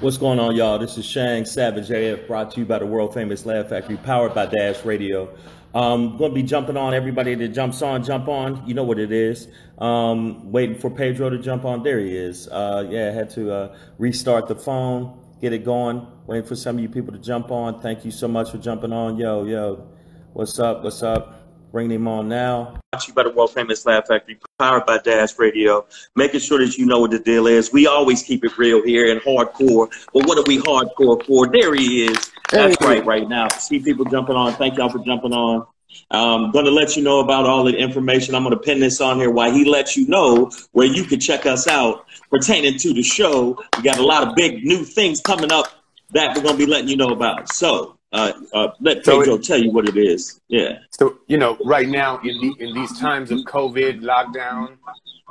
What's going on, y'all? This is Shang Savage AF, brought to you by the world famous Laugh Factory, powered by Dash Radio. Um, going to be jumping on everybody that jumps on, jump on. You know what it is. Um, waiting for Pedro to jump on. There he is. Uh, yeah, I had to uh, restart the phone, get it going. Waiting for some of you people to jump on. Thank you so much for jumping on. Yo, yo, what's up? What's up? Bringing him on now. Brought you by the world famous Laugh Factory, powered by Dash Radio. Making sure that you know what the deal is. We always keep it real here and hardcore. But what are we hardcore for? There he is. That's right, right now. See people jumping on. Thank y'all for jumping on. Um, I'm going to let you know about all the information. I'm going to pin this on here while he lets you know where you can check us out pertaining to the show. We got a lot of big new things coming up that we're going to be letting you know about. So uh, uh, let So Pedro it- tell you what it is. Yeah. So you know, right now in the, in these times of COVID lockdown,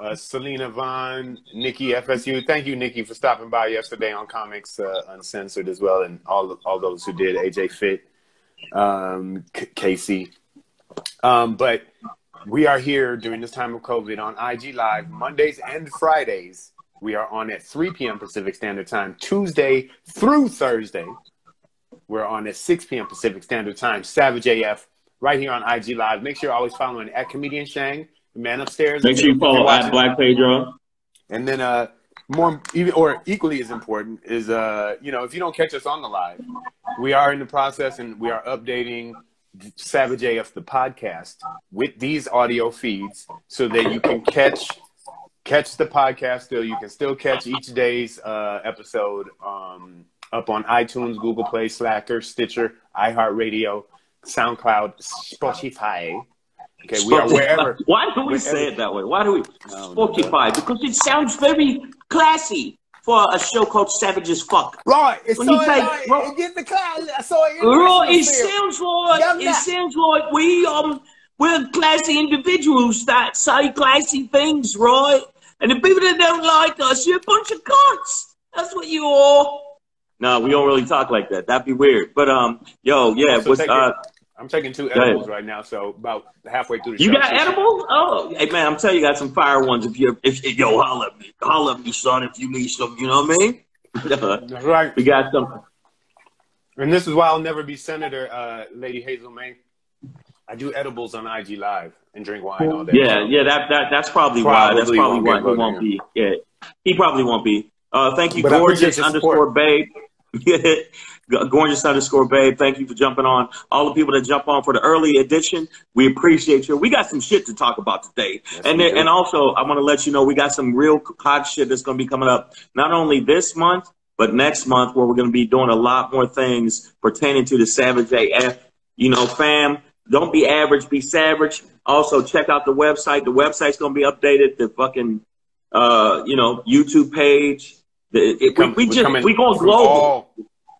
uh, Selena Vaughn, Nikki FSU. Thank you, Nikki, for stopping by yesterday on Comics uh, Uncensored as well, and all all those who did. AJ Fit, um, K- Casey. Um, but we are here during this time of COVID on IG Live Mondays and Fridays. We are on at 3 p.m. Pacific Standard Time, Tuesday through Thursday. We're on at 6 p.m. Pacific Standard Time. Savage AF right here on IG Live. Make sure you're always following at Comedian Shang, the man upstairs. Make sure you follow at Black Pedro. and then uh more even or equally as important is uh you know if you don't catch us on the live, we are in the process and we are updating Savage AF the podcast with these audio feeds so that you can catch catch the podcast still. You can still catch each day's uh episode um up on iTunes, Google Play, Slacker, Stitcher, iHeartRadio, SoundCloud, Spotify. Okay, we are wherever. Why do we wherever- say it that way? Why do we No, no, Spotify? Because it sounds very classy for a show called Savage as Fuck. Right, it's When so you say- like, it gets the cloud. I saw it. in it sounds like it sounds like we um we're classy individuals that say classy things, right? And the people that don't like us, you're a bunch of cunts. That's what you are. No, we don't really talk like that. That'd be weird. But um, yo, yeah, So what's uh. I'm taking two edibles right now, so about halfway through the you show. got So- edibles? Oh, hey man, I'm telling you, you got some fire ones. If you, if yo, holla at me, holla at me, son, if you need some. You know what I mean? That's right. we got some. And this is why I'll never be senator, uh, Lady Hazel May. I do edibles on IG Live and drink wine all day. Yeah, yeah, that that that's probably, why. That's Probably probably why he won't be. Yeah, he probably won't be. Uh, thank you, But gorgeous underscore babe. gorgeous underscore babe. Thank you for jumping on. All the people that jump on for the early edition, we appreciate you. We got some shit to talk about today, Yes, and then, and also I want to let you know we got some real hot shit that's going to be coming up. Not only this month, but next month, where we're going to be doing a lot more things pertaining to the Savage AF. You know, fam, don't be average, be savage. Also, check out the website. The website's going to be updated. The fucking, uh, you know, YouTube page. The, it, we, Come- we we're just we going global. all-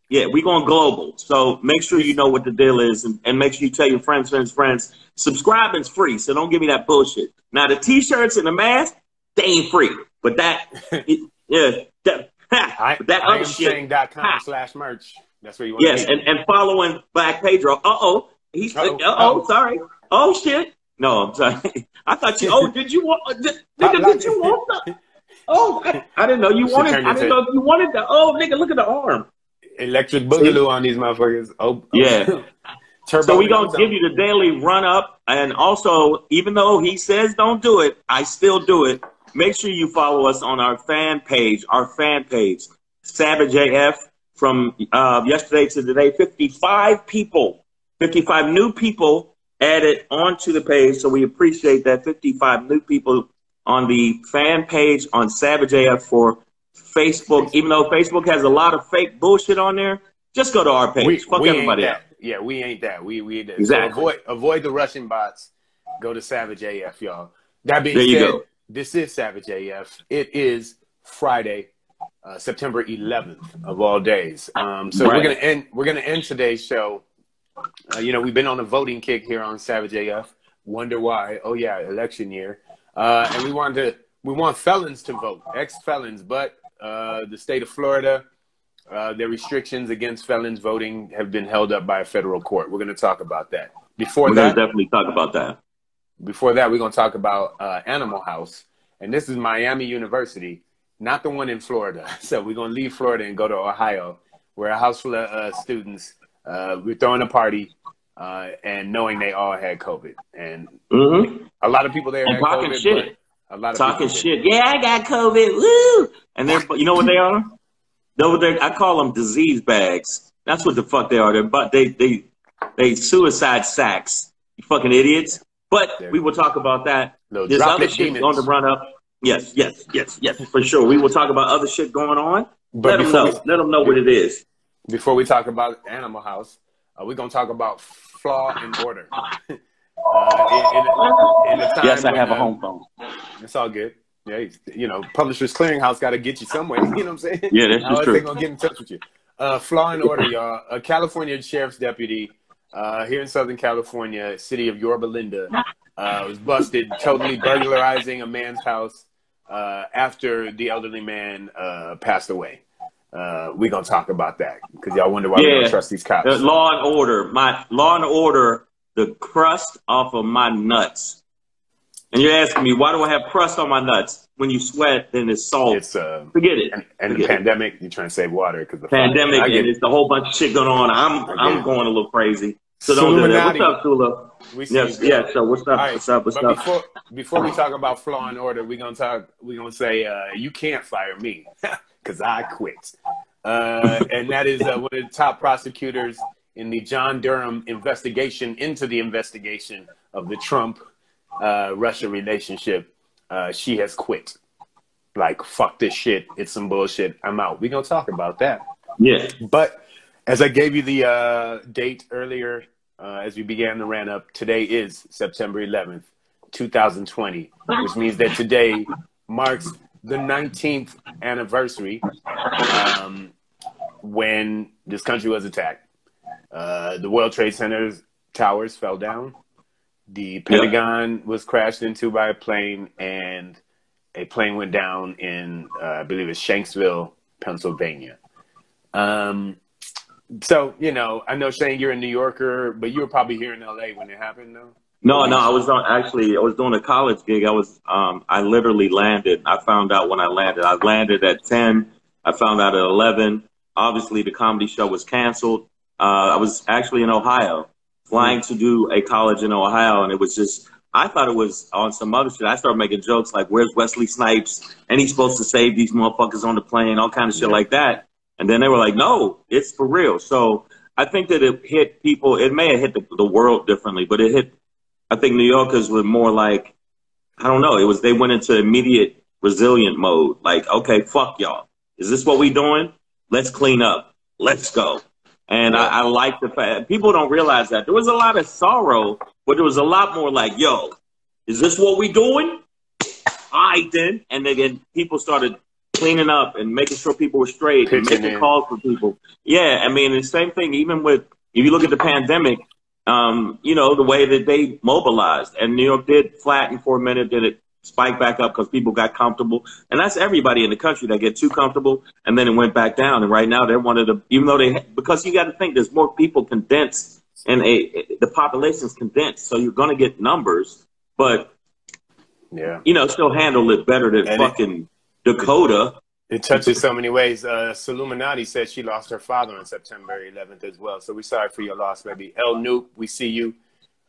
Yeah, we going global. So make sure you know what the deal is, and, and make sure you tell your friends, friends, friends. Subscribing's free, so don't give me that bullshit. Now the t-shirts and the mask, they ain't free, but that, it- yeah, that, I, but that I other am shit. saying.com Ha. slash merch. That's where you want Yes, to be. and, and following Black Pedro. Uh oh, he's uh Uh-oh. oh, Uh-oh. sorry. Oh shit. No, I'm sorry. I thought you. Oh, did you want? Did, Black- nigga, did you want the? Oh, I, I didn't know you wanted. I didn't know if you wanted the. Oh, nigga, look at the arm. Electric boogaloo on these motherfuckers. Oh, Yeah. Turbo So we gonna give you the daily run up, and also, even though he says don't do it, I still do it. Make sure you follow us on our fan page. Our fan page, Savage AF. From uh, yesterday to today, 55 people, 55 new people added onto the page. So we appreciate that 55 new people on the fan page on Savage AF for Facebook. Even though Facebook has a lot of fake bullshit on there, just go to our page. We, Fuck we everybody ain't that. Yeah, we ain't that. We we that. Exactly. So avoid avoid the Russian bots. Go to Savage AF, y'all. That being There you said, go. this is Savage AF. It is Friday, uh, September 11th of all days. Um, so we're gonna end. We're gonna end today's show. Uh, you know, we've been on a voting kick here on Savage AF. Wonder why? Oh yeah, election year. Uh, and we wanted to. We want felons to vote, ex felons, but uh, the state of Florida. Uh, the restrictions against felons voting have been held up by a federal court. We're going to talk about that. Before We're that, definitely talk about that. before that, we're going to talk about uh, Animal House, and this is Miami University not the one in Florida. So we're gonna leave Florida and go to Ohio, where a house full of uh, students. Uh, we're throwing a party, uh, and knowing they all had COVID, and Mm-hmm. a lot of people there And had talking COVID, shit. a lot of Talking shit. Yeah, I got COVID. Woo! And they're, you know what they are? They're, they're, I call them disease bags. That's what the fuck they are. They're, but they, they, they suicide sacks. You fucking idiots. But we will talk about that. There's other shit demons. going to run up. Yes, yes, yes, yes, for sure. We will talk about other shit going on. But Let them know. we- Let them know what it is. Before we talk about Animal House, uh, we're gonna talk about Flaw and Order. uh, in, in, in time Yes, I when, have a home phone. It's all good. Yeah, you know, Publishers Clearinghouse got to get you somewhere. You know what I'm saying? Yeah, that's true. They're gonna get in touch with you? Uh, Flaw and Order, y'all. A California sheriff's deputy uh, here in Southern California, city of Yorba Linda, uh, was busted totally burglarizing a man's house uh, after the elderly man uh, passed away. Uh, we're gonna talk about that because y'all wonder why we don't trust these cops. Uh, law and order. My law and order. The crust off of my nuts. And you're asking me why do I have crust on my nuts? When you sweat, then it's salt. It's uh, Forget it. and, and the Forget it. pandemic. You're trying to save water because the pandemic I and it's a whole bunch of shit going on. I'm I get I'm going a little crazy. So don't do that. What's up, Sula? We Yes, you, girl. yes. So what's up? All right, What's up? What's but up? before before we talk about flaw and order, we're gonna talk. We're gonna say uh, you can't fire me because I quit. Uh, and that is uh, one of the top prosecutors in the John Durham investigation into the investigation of the Trump uh, Russia relationship. Uh, she has quit. Like fuck this shit. It's some bullshit. I'm out. We're gonna talk about that. Yeah. But as I gave you the uh, date earlier, uh, as we began the run up, today is September 11th, 2020, which means that today marks the 19th anniversary um, when this country was attacked. Uh, the World Trade Center's towers fell down. The Pentagon was crashed into by a plane, and a plane went down in, uh, I believe it's Shanksville, Pennsylvania. Um, so you know, I know Shane, you're a New Yorker, but you were probably here in LA when it happened, though. No, no. I was on actually. I was doing a college gig. I was. Um. I literally landed. I found out when I landed. I landed at ten. I found out at eleven. Obviously, the comedy show was canceled. Uh, I was actually in Ohio, flying to do a college in Ohio, and it was just. I thought it was on some other shit. I started making jokes like, "Where's Wesley Snipes?" And he's supposed to save these motherfuckers on the plane, all kind of shit Yeah. like that. And then they were like, "No, it's for real." So I think that it hit people. It may have hit the, the world differently, but it hit. I think New Yorkers were more like, I don't know. It was they went into immediate resilient mode. Like, okay, fuck y'all. Is this what we doing? Let's clean up. Let's go. And I, I like the fact people don't realize that there was a lot of sorrow, but there was a lot more like, yo, is this what we doing? All right then. And then people started cleaning up and making sure people were straight and making in. calls for people. Yeah, I mean, the same thing. Even with if you look at the pandemic, um, you know, the way that they mobilized and New York did flatten for a minute, then it spiked back up because people got comfortable. And that's everybody in the country that get too comfortable and then it went back down. And right now they're one of the, even though they, because you got to think there's more people condensed and a, the population's condensed. So you're going to get numbers, but Yeah, you know, still handle it better than And it- fucking Dakota. It touches so many ways. Uh, Saluminati said she lost her father on September 11th as well. So we're sorry for your loss, baby. El Nuke, we see you.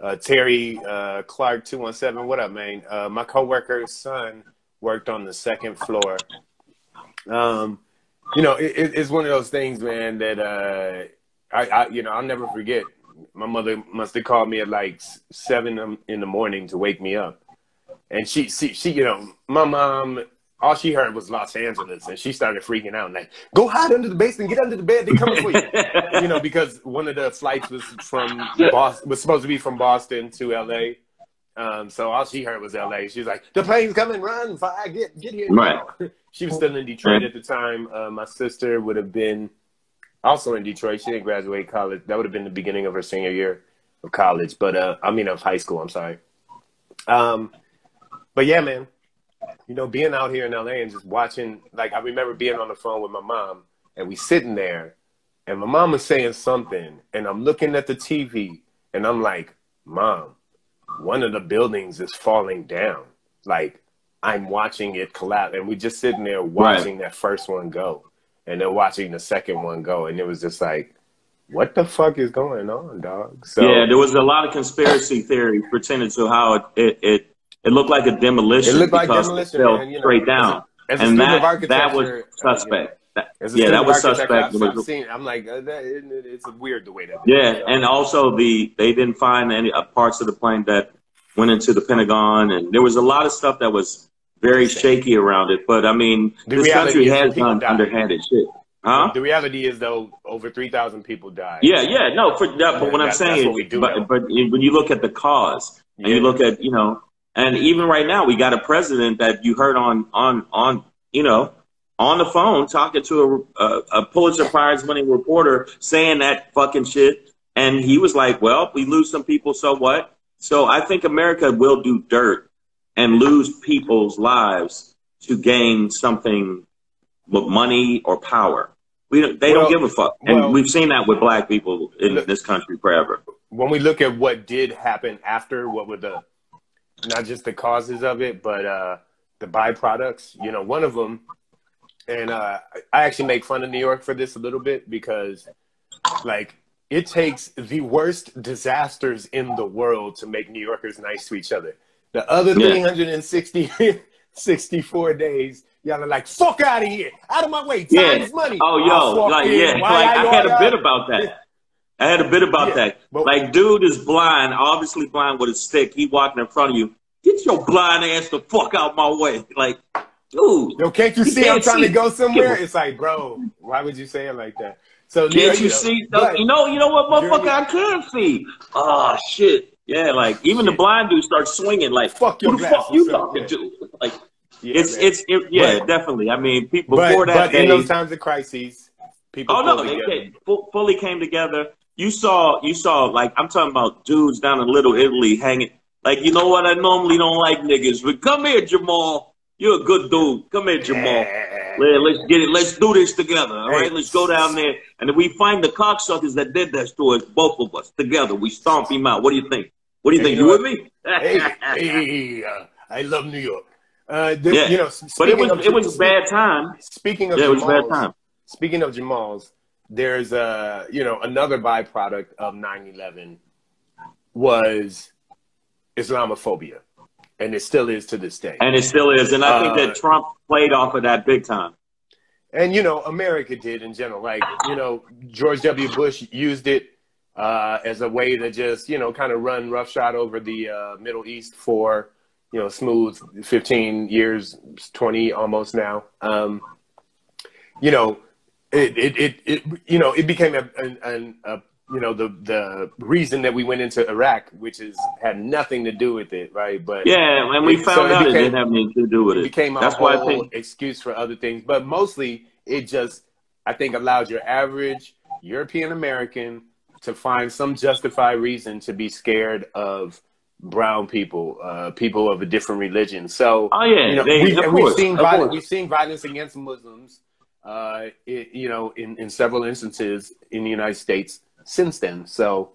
Uh, Terry uh, Clark, two one seven. What up, man? Uh, my coworker's son worked on the second floor. Um, you know, it, it- it's one of those things, man. That uh, I, I, you know, I'll never forget. My mother must have called me at like seven in the morning to wake me up, and she, she, she, you know, my mom. All she heard was Los Angeles, and she started freaking out. And like, go hide under the basement, get under the bed, they're coming for you. you know, because one of the flights was from Boston, was supposed to be from Boston to LA. Um, so all she heard was LA. She was like, "The plane's coming, run, fire, get get here!" Right. she was still in Detroit at the time. Uh, my sister would have been also in Detroit. She didn't graduate college. That would have been the beginning of her senior year of college, but uh, I mean of high school. I'm sorry. Um, but yeah, man, you know, being out here in LA and just watching, like, I remember being on the phone with my mom and we sitting there and my mom was saying something and I'm looking at the TV and I'm like, Mom, one of the buildings is falling down. Like, I'm watching it collapse, and we just sitting there watching right. that first one go, and then watching the second one go, and it was just like, what the fuck is going on, dog? So yeah, there was a lot of conspiracy theory pertaining to how it it, it, it looked like a demolition. It looked like demolition, it fell man, straight know, down, as a, as and that that was suspect. Uh, yeah, that was suspect. I've, I've seen, I'm like, uh, that, it, it's weird the way that. Yeah, and also the they didn't find any uh, parts of the plane that went into the Pentagon, and there was a lot of stuff that was very shaky around it. But I mean, the this country has done underhanded shit. Huh? The reality is, though, over three thousand people died. Yeah, yeah, no, for that. But what I'm saying, what but, but, when you look at the cause, and yeah. you look at, you know, and even right now, we got a president that you heard on on on, you know, on the phone talking to a, a, a Pulitzer Prize winning reporter saying that fucking shit, and he was like, "Well, we lose some people, so what?" So I think America will do dirt and lose people's lives to gain something with money or power. We don't, they well, don't give a fuck, and well, we've seen that with black people in look, this country forever. When we look at what did happen after, what were the not just the causes of it, but uh, the byproducts. You know, one of them, and uh, I actually make fun of New York for this a little bit because, like, it takes the worst disasters in the world to make New Yorkers nice to each other. The other yeah. 360, 64 days, y'all are like, fuck out of here, out of my way, time's yeah. money. Oh, yo, like, yeah, like, I, I had a bit about that. I had a bit about yeah, that. But, like, dude is blind, obviously blind with a stick. He walking in front of you. Get your blind ass the fuck out my way. Like, dude. Yo, can't you see I'm trying see. to go somewhere? It's like, bro, why would you say it like that? So can't you, you know, see? But, you know, you know what, motherfucker, I can see. Oh shit, yeah. Like even shit. the blind dude starts swinging. Like fuck who the fuck you talking yeah. to? Like yeah, it's man. it's it, yeah, but, definitely. I mean, people but, before that but day, in those times of crises, people. Oh no, they fully came together. You saw, you saw, like I'm talking about dudes down in Little Italy hanging. Like you know what? I normally don't like niggas, but come here, Jamal. You're a good dude. Come here, Jamal. Let's get it. Let's do this together. All right. Let's go down there. And if we find the cocksuckers that did that to us, both of us together, we stomp him out. What do you think? What do you hey, think? You, with me? hey, hey, uh, I love New York. Uh, this, yeah. You know, but it was it was a bad time. Speaking of yeah, it was bad time. Speaking of Jamal's, there's a you know another byproduct of 9/11 was Islamophobia and it still is to this day. And it still is, and I think that uh, Trump played off of that big time. And you know, America did in general. Like you know, George W. Bush used it uh, as a way to just you know kind of run roughshod over the uh, Middle East for you know smooth 15 years, 20 almost now. Um, you know, it, it, it, it, you know, it became a, a, a you know the the reason that we went into Iraq, which is had nothing to do with it, right? But yeah, and we found so out it, became, it, didn't have anything to do with it. It became a That's whole why I think... excuse for other things, but mostly it just I think allowed your average European American to find some justified reason to be scared of brown people, uh, people of a different religion. So, oh yeah, you know, they, we, have seen violence, we've seen violence against Muslims, uh, it, you know, in, in several instances in the United States since then. So,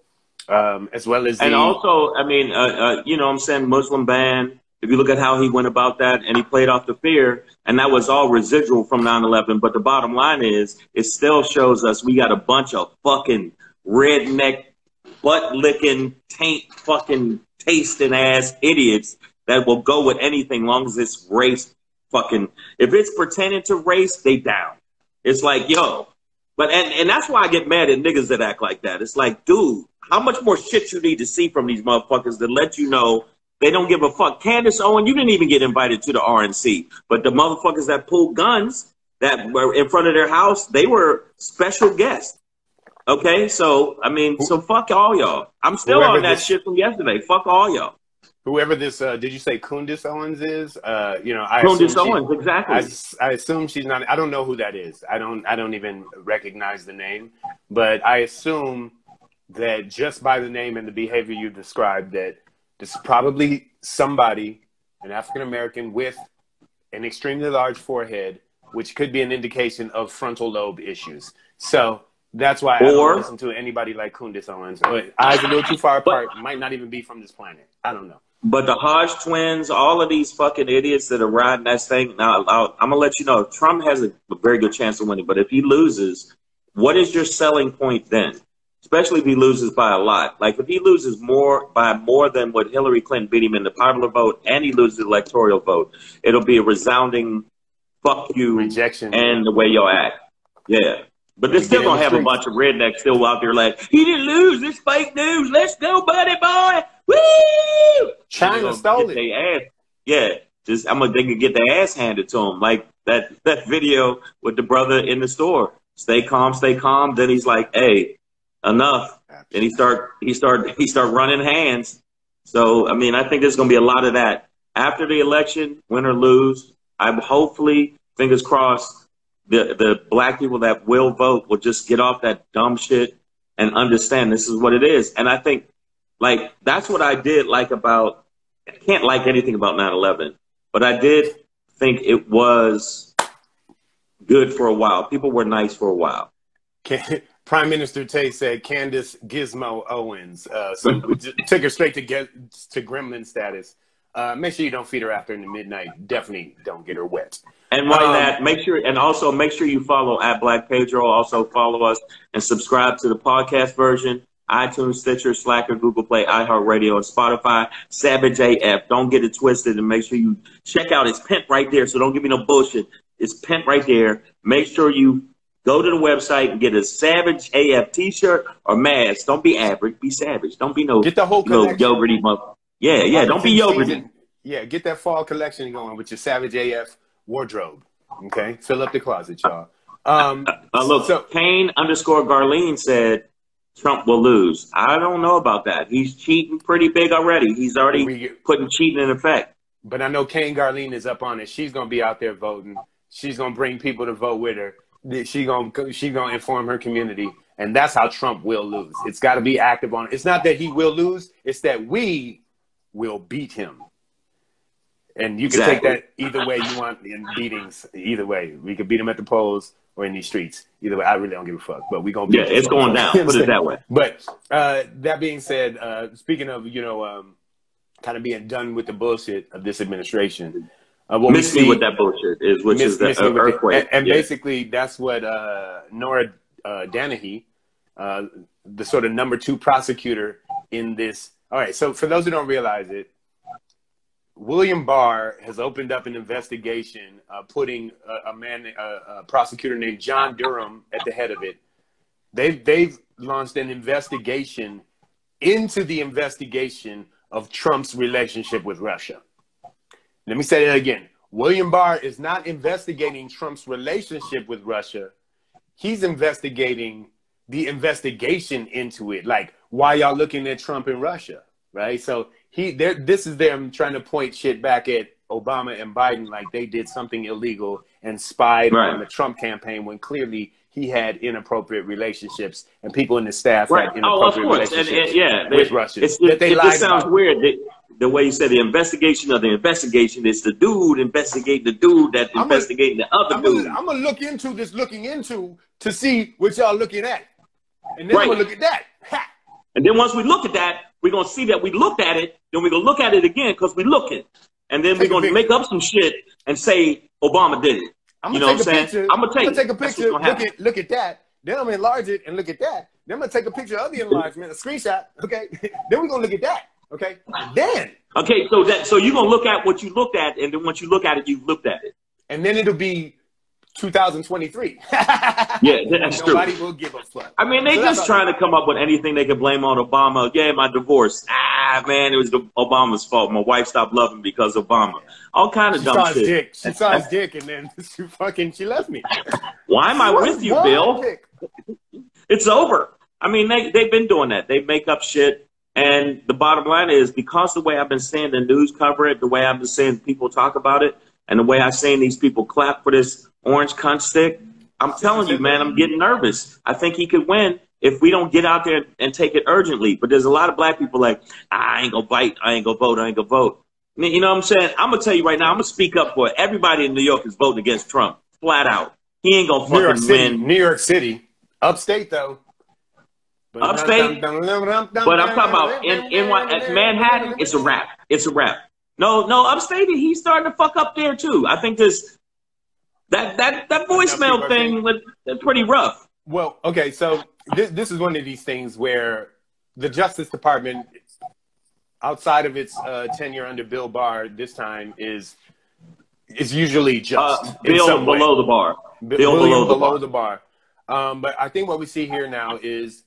um, as well as and the, also, I mean, uh, uh, you know, I'm saying Muslim ban. If you look at how he went about that, and he played off the fear, and that was all residual from 9/11. But the bottom line is, it still shows us we got a bunch of fucking redneck, butt licking, taint fucking tasting ass idiots that will go with anything long as it's race fucking. If it's pertaining to race, they down. It's like, yo, but and, and that's why I get mad at niggas that act like that. It's like, dude, how much more shit you need to see from these motherfuckers to let you know they don't give a fuck. Candace Owen, you didn't even get invited to the RNC, but the motherfuckers that pulled guns that were in front of their house, they were special guests. Okay, so I mean, so fuck all y'all. I'm still on that this, shit from yesterday. Fuck all y'all whoever this uh, did you say Kundis Owens is? Uh, you know, I Kundis Owens, she, exactly. I, I, assume she's not. I don't know who that is. I don't. I don't even recognize the name, but I assume that just by the name and the behavior you described, that this is probably somebody, an African American with an extremely large forehead, which could be an indication of frontal lobe issues. So that's why or, I don't listen to anybody like Kundis Owens. Eyes a little too far apart, might not even be from this planet. I don't know. But the Hodge twins, all of these fucking idiots that are riding that thing. Now, i am gonna let you know, Trump has a, a very good chance of winning. But if he loses, what is your selling point then? Especially if he loses by a lot. Like if he loses more by more than what Hillary Clinton beat him in the popular vote, and he loses the electoral vote, it'll be a resounding fuck you rejection and the way y'all act. Yeah. But they're still gonna have a bunch of rednecks still out there like, he didn't lose, this fake news, let's go, buddy boy. Woo! China stole it. Ass. Yeah, just I'm gonna they could get their ass handed to them, like that that video with the brother in the store. Stay calm, stay calm. Then he's like, "Hey, enough." And he start he start he start running hands. So I mean, I think there's gonna be a lot of that after the election, win or lose. I'm hopefully, fingers crossed, the the black people that will vote will just get off that dumb shit and understand this is what it is. And I think like that's what I did like about I can't like anything about 9/11, but I did think it was good for a while. People were nice for a while. Prime Minister Tay said Candace Gizmo Owens. Uh, so took her straight to get to gremlin status. Uh, make sure you don't feed her after in the midnight. Definitely don't get her wet. And while um, that, make sure and also make sure you follow at Black Pedro. Also follow us and subscribe to the podcast version iTunes, Stitcher, Slacker, Google Play, iHeartRadio, and Spotify. Savage AF. Don't get it twisted and make sure you check out his pimp right there. So don't give me no bullshit. It's pimp right there. Make sure you go to the website and get a Savage AF t-shirt or mask. Don't be average. Be savage. Don't be no, get the whole no yogurty mother. Yeah, yeah. Don't be yogurty. Yeah, get that fall collection going with your Savage AF wardrobe. Okay, fill up the closet, y'all. Um, uh, look, so, Kane underscore Garlene said Trump will lose. I don't know about that. He's cheating pretty big already. He's already we, putting cheating in effect. But I know Kane Garlene is up on it. She's going to be out there voting. She's going to bring people to vote with her. She's going to she going to inform her community, and that's how Trump will lose. It's got to be active on it. It's not that he will lose. It's that we will beat him. And you can exactly. take that either way you want in beatings. Either way, we could beat him at the polls or in these streets. Either way, I really don't give a fuck. But we gonna yeah, it's going down. Put it that way. But uh, that being said, uh, speaking of you know, um, kind of being done with the bullshit of this administration. Uh, what miss me with that bullshit is which miss, is the uh, earthquake, and, and yeah. basically that's what uh, Nora uh, Dannehy, uh, the sort of number two prosecutor in this. All right, so for those who don't realize it, William Barr has opened up an investigation, uh, putting a, a man, a, a, prosecutor named John Durham, at the head of it. They've they've launched an investigation into the investigation of Trump's relationship with Russia. Let me say that again. William Barr is not investigating Trump's relationship with Russia. He's investigating the investigation into it. Like, why y'all looking at Trump and Russia? Right. So he this is them trying to point shit back at Obama and Biden like they did something illegal and spied right. on the Trump campaign when clearly he had inappropriate relationships and people in the staff right. Oh, had inappropriate oh, relationships and, and, yeah, with Russia. It's, it, it, it sounds about. weird. The, the way you said the investigation of the investigation is the dude investigating the dude that I'm investigating the other I'm dude. I'm gonna look into this looking into to see what y'all looking at, and then right. I'm gonna look at that. Ha! And then once we look at that, we're gonna see that we looked at it, then we're gonna look at it again because we looking. And then we're gonna make up some shit and say Obama did it. I'm you know what I'm saying? Picture, I'm gonna take, I'm gonna take a picture, look at look at that. Then I'm gonna enlarge it and look at that. Then I'm gonna take a picture of the enlargement, a screenshot. Okay. then we're gonna look at that. Okay. Then. Okay, so that so you're gonna look at what you looked at, and then once you look at it, you've looked at it. And then it'll be 2023. yeah, that's true. Nobody will give a fuck. I mean, they so just trying to come up with anything they can blame on Obama. Yeah, my divorce. Ah, man, it was the Obama's fault. My wife stopped loving because Obama. All kind of she dumb saw shit. dick. She saw his dick, and then she fucking she left me. Why am I with you, Bill? it's over. I mean, they they've been doing that. They make up shit. And the bottom line is because the way I've been seeing the news cover it, the way I've been seeing people talk about it, and the way I've seen these people clap for this orange cunt stick. I'm telling you, man, I'm getting nervous. I think he could win if we don't get out there and take it urgently. But there's a lot of black people like, I ain't gonna bite, I ain't gonna vote, I ain't gonna vote. I mean, you know what I'm saying? I'm gonna tell you right now, I'm gonna speak up for it. Everybody in New York is voting against Trump, flat out. He ain't gonna fucking New York City, win. New York City, upstate though. Upstate, but I'm talking about in, in Manhattan. It's a wrap. It's a wrap. No, no, upstate. He's starting to fuck up there too. I think this that that that voicemail thing was pretty rough. Well, okay, so this, this is one of these things where the Justice Department, outside of its uh, tenure under Bill Barr, this time is is usually just uh, Bill below way. the bar. Bill below, the, below bar. the bar. Um, but I think what we see here now is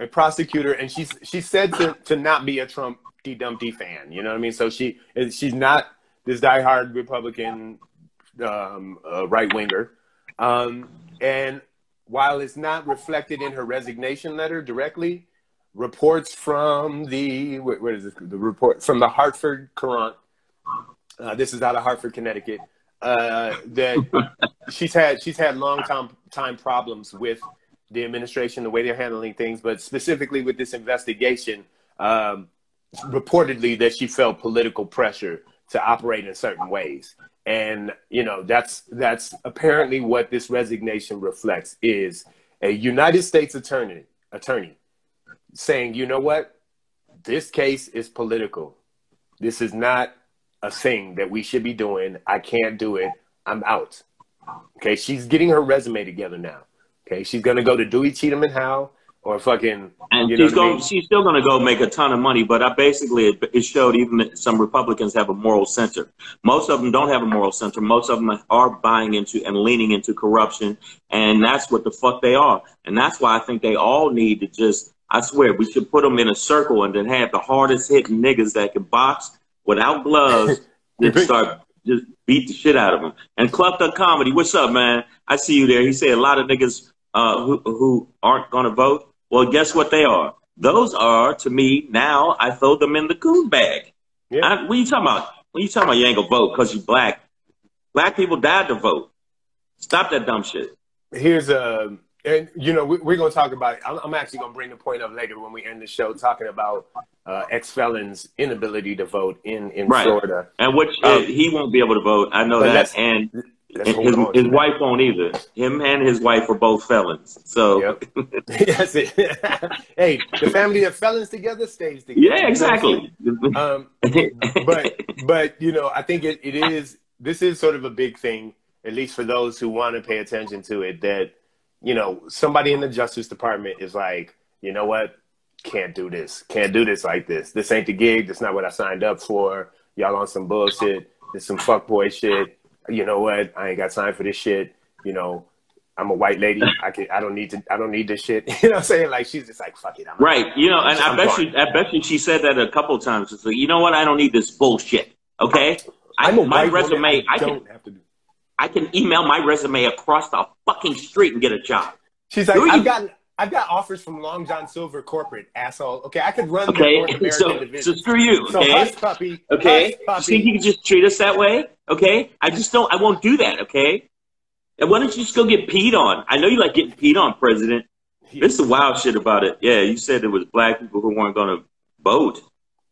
a prosecutor, and she's she's said to, to not be a Trump D Dumpty fan. You know what I mean? So she she's not this diehard Republican um, uh, right winger, um, and while it's not reflected in her resignation letter directly, reports from the where is this the report from the Hartford Courant. Uh, this is out of Hartford, Connecticut. Uh, that she's had she's had long time time problems with the administration, the way they're handling things, but specifically with this investigation, um, reportedly that she felt political pressure to operate in certain ways. And you know that's that's apparently what this resignation reflects is a United States attorney attorney saying, you know what, this case is political. This is not a thing that we should be doing. I can't do it. I'm out. Okay, she's getting her resume together now. Okay, she's gonna go to Dewey Cheatham and Howe or fucking. And she's going. I mean? She's still gonna go make a ton of money. But I basically it, it showed even that some Republicans have a moral center. Most of them don't have a moral center. Most of them are buying into and leaning into corruption, and that's what the fuck they are. And that's why I think they all need to just. I swear we should put them in a circle and then have the hardest hitting niggas that can box without gloves. and start just beat the shit out of them. And Club Comedy, what's up, man? I see you there. He said a lot of niggas uh, who, who aren't going to vote. Well, guess what they are? Those are, to me, now I throw them in the coon bag. Yeah. I, what are you talking about? When you talking about you ain't to vote because you black? Black people died to vote. Stop that dumb shit. Here's a, and you know, we, are going to talk about it. I'm, I'm actually going to bring the point up later when we end the show, talking about uh, ex felons' inability to vote in in right. Florida, and which um, he won't be able to vote. I know that, and his, his wife won't either. Him and his wife are both felons. So yep. that's it. hey, the family of felons together stays together. Yeah, exactly. um, but but you know, I think it, it is. This is sort of a big thing, at least for those who want to pay attention to it. That you know, somebody in the Justice Department is like, you know what, can't do this, can't do this like this. This ain't the gig. That's not what I signed up for. Y'all on some bullshit. This some fuckboy shit you know what? I ain't got time for this shit. You know, I'm a white lady. I can. I don't need to. I don't need this shit. You know what I'm saying? Like she's just like fuck it. I'm right. You know, and I bet you. I bet you she said that a couple times. It's like, you know what? I don't need this bullshit. Okay. I, I'm a my resume. I, I can. Have to do. I can email my resume across the fucking street and get a job. She's like, I've gotten. I've got offers from Long John Silver corporate asshole. Okay, I could run okay. the North American so, division. So screw you. Okay, so hush, puppy. Okay, hush, puppy. think you can just treat us that way? Okay, I just don't. I won't do that. Okay, and why don't you just go get peed on? I know you like getting peed on, President. This is the wild shit about it. Yeah, you said it was black people who weren't going to vote.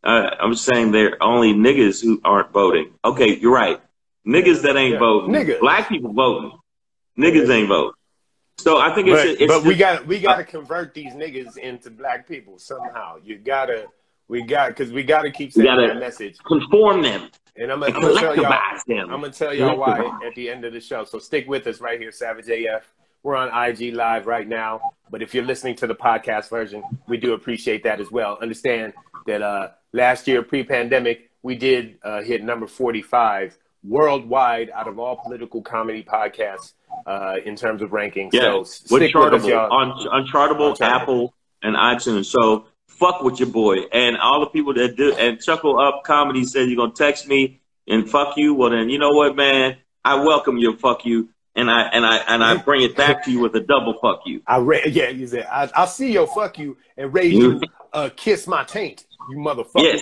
Uh, I'm saying they're only niggas who aren't voting. Okay, you're right. Niggas that ain't yeah. voting. Niggas. Black people voting. Niggas ain't voting. So I think it's, but, it's but we got we got to convert these niggas into black people somehow. You gotta we got because we got to keep saying that message. Conform them. And I'm gonna, I'm tell y'all. Them. I'm gonna tell y'all why at the end of the show. So stick with us right here, Savage AF. We're on IG Live right now. But if you're listening to the podcast version, we do appreciate that as well. Understand that uh, last year, pre-pandemic, we did uh, hit number 45 worldwide out of all political comedy podcasts uh, in terms of rankings. Yeah, so on Chartable, on, Unchartable, Apple, and iTunes. So fuck with your boy. And all the people that do, and Chuckle Up Comedy said you're going to text me and fuck you. Well, then, you know what, man? I welcome your fuck you. And I and I and I bring it back to you with a double fuck you. I ra- yeah, you said I, will see your fuck you and raise you uh, kiss my taint, you motherfucker. Yes,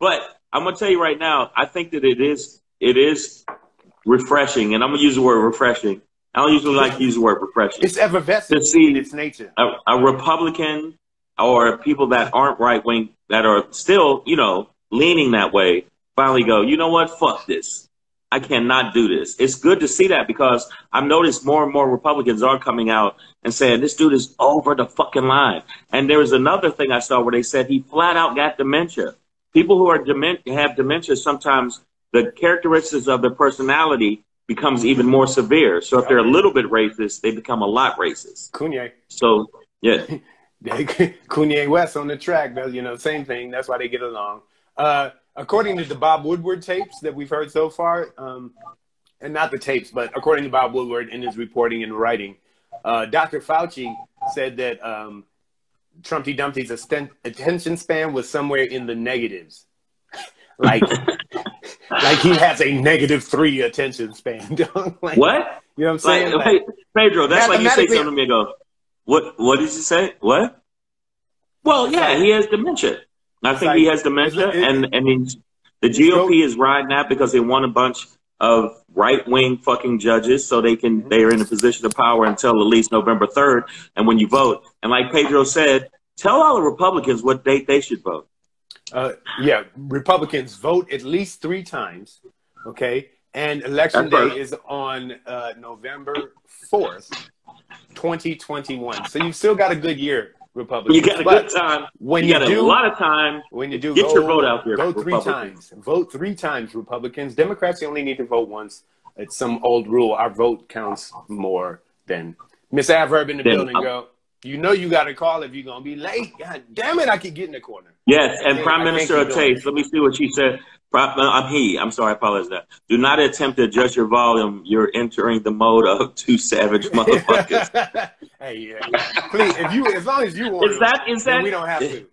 but I'm gonna tell you right now, I think that it is it is refreshing, and I'm gonna use the word refreshing. I don't usually like to use the word refreshing. It's effervescent to see in its nature. A, a Republican or people that aren't right wing that are still, you know, leaning that way, finally go, you know what, fuck this. I cannot do this. It's good to see that because I've noticed more and more Republicans are coming out and saying this dude is over the fucking line. And there was another thing I saw where they said he flat out got dementia. People who are dement have dementia sometimes the characteristics of their personality becomes even more severe. So if they're a little bit racist, they become a lot racist. Kanye. So yeah. Kanye West on the track, you know, same thing. That's why they get along. Uh, according to the Bob Woodward tapes that we've heard so far, um, and not the tapes, but according to Bob Woodward in his reporting and writing, uh, Dr. Fauci said that um, Trumpy Dumpty's attention span was somewhere in the negatives. like, like he has a negative three attention span. like, what? You know what I'm saying? Like, like, Pedro, that's like you say something to me. Go, what? What did you say? What? Well, yeah, he has dementia. I think he has dementia, and and mean, the GOP is riding that because they want a bunch of right wing fucking judges, so they can mm-hmm. they are in a position of power until at least November third. And when you vote, and like Pedro said, tell all the Republicans what date they should vote. Uh, yeah, Republicans vote at least three times. Okay, and election day is on uh, November fourth, twenty twenty one. So you've still got a good year Republicans. You got a but good time. When you, you got do, a lot of time. When you do, get go, your vote out there. Go three times. Vote three times, Republicans. Democrats, you only need to vote once. It's some old rule. Our vote counts more than Miss Adverb in the then, building. Go. You know you got to call if you're gonna be late. God damn it! I could get in the corner. Yes, and Prime Minister Chase. Let me see what she said. Uh, I'm he. I'm sorry. I apologize. Do not attempt to adjust your volume. You're entering the mode of two savage motherfuckers. hey, yeah. Please, if you, as long as you want, is that is that we don't have to.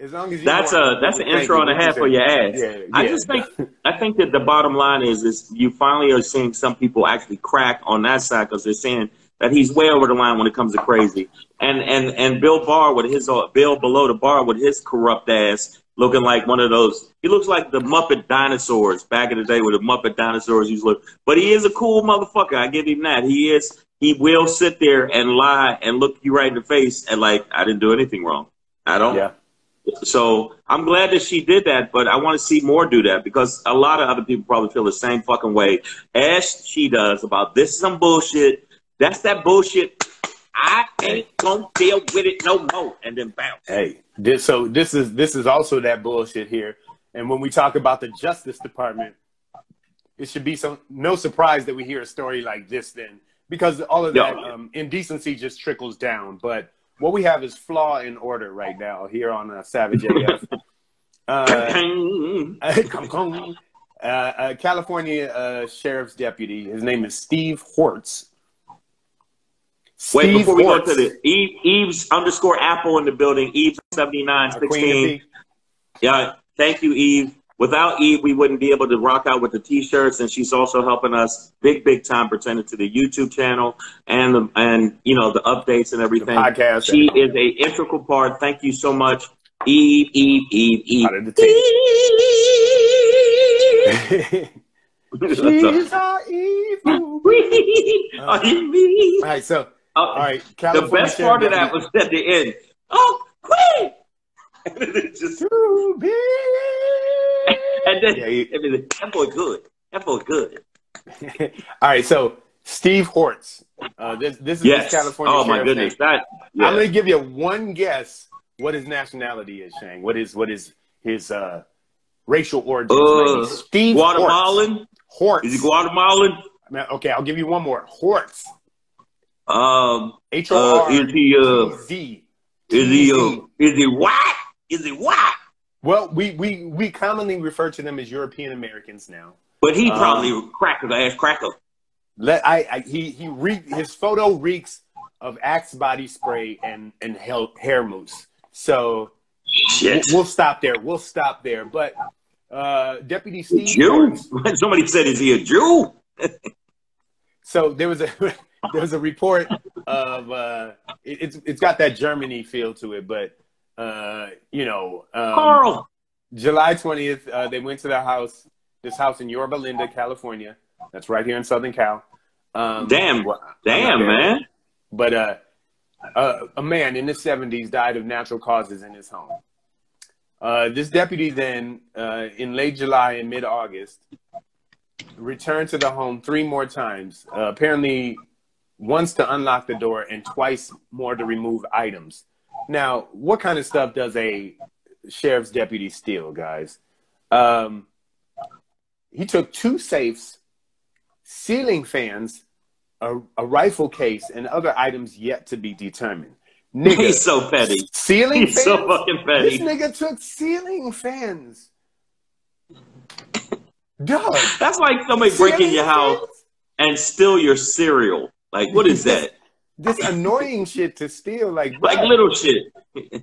As long as you that's a that's an intro and a half for your ass. Yeah, yeah, I just think I think that the bottom line is is you finally are seeing some people actually crack on that side because they're saying that he's way over the line when it comes to crazy. And and and Bill Barr with his uh, Bill below the bar with his corrupt ass looking like one of those. He looks like the Muppet dinosaurs back in the day, where the Muppet dinosaurs used to look. But he is a cool motherfucker. I give him that. He is. He will sit there and lie and look you right in the face and like I didn't do anything wrong. I don't. Yeah. So I'm glad that she did that, but I want to see more do that because a lot of other people probably feel the same fucking way as she does about this is some bullshit. That's that bullshit. I ain't gonna deal with it no more, and then bounce. Hey, this, so this is this is also that bullshit here. And when we talk about the Justice Department, it should be some no surprise that we hear a story like this then, because all of that um, indecency just trickles down. But what we have is flaw in order right now here on uh, Savage AF. uh, uh, uh, California uh, Sheriff's Deputy, his name is Steve Hortz, Wait, Steve before we go to the Eve, Eve's underscore Apple in the building, Eve seventy nine sixteen. Yeah, thank you, Eve. Without Eve, we wouldn't be able to rock out with the t-shirts, and she's also helping us big, big time pertaining to the YouTube channel and the and you know the updates and everything. The podcast. She is a integral part. Thank you so much, Eve, Eve, Eve, Eve. Out of the team. She's our Eve. uh, all right, so uh, All right. California the best part of that was at the end. Oh, Queen! and then just too big. And then yeah, he, that boy good. That boy good. All right, so Steve Hortz. Uh, this this is yes. California. Oh my goodness! That, yeah. I'm going to give you one guess. What his nationality is, Shang? What is what is his uh, racial origin? Uh, Steve Guatemalan. Hortz. Is he Guatemalan? Okay, I'll give you one more. Hortz. Um, H O R uh, is he uh, Z. Is he uh, is he white? Is he white? Well, we, we, we commonly refer to them as European Americans now. But he probably um, cracker, ass cracker. Let I, I he he re, his photo reeks of Axe body spray and and hair mousse. So Shit. We'll, we'll stop there. We'll stop there. But uh, Deputy Steve Jew. Somebody said, "Is he a Jew?" so there was a there's a report of uh, it, it's it's got that Germany feel to it, but uh, you know, um, Carl. July twentieth, uh, they went to their house, this house in Yorba Linda, California. That's right here in Southern Cal. Um, damn, well, damn, man. But uh, uh, a man in his seventies died of natural causes in his home. Uh, this deputy then, uh, in late July and mid August, returned to the home three more times. Uh, apparently, once to unlock the door and twice more to remove items. Now, what kind of stuff does a sheriff's deputy steal, guys? Um, he took two safes, ceiling fans, a, a, rifle case, and other items yet to be determined. Nigga, He's so petty. Ceiling He's fans? so fucking petty. This nigga took ceiling fans. Dog. That's like somebody breaking your house and steal your cereal. Like, what is that? this annoying shit to steal, like like little shit. nigga,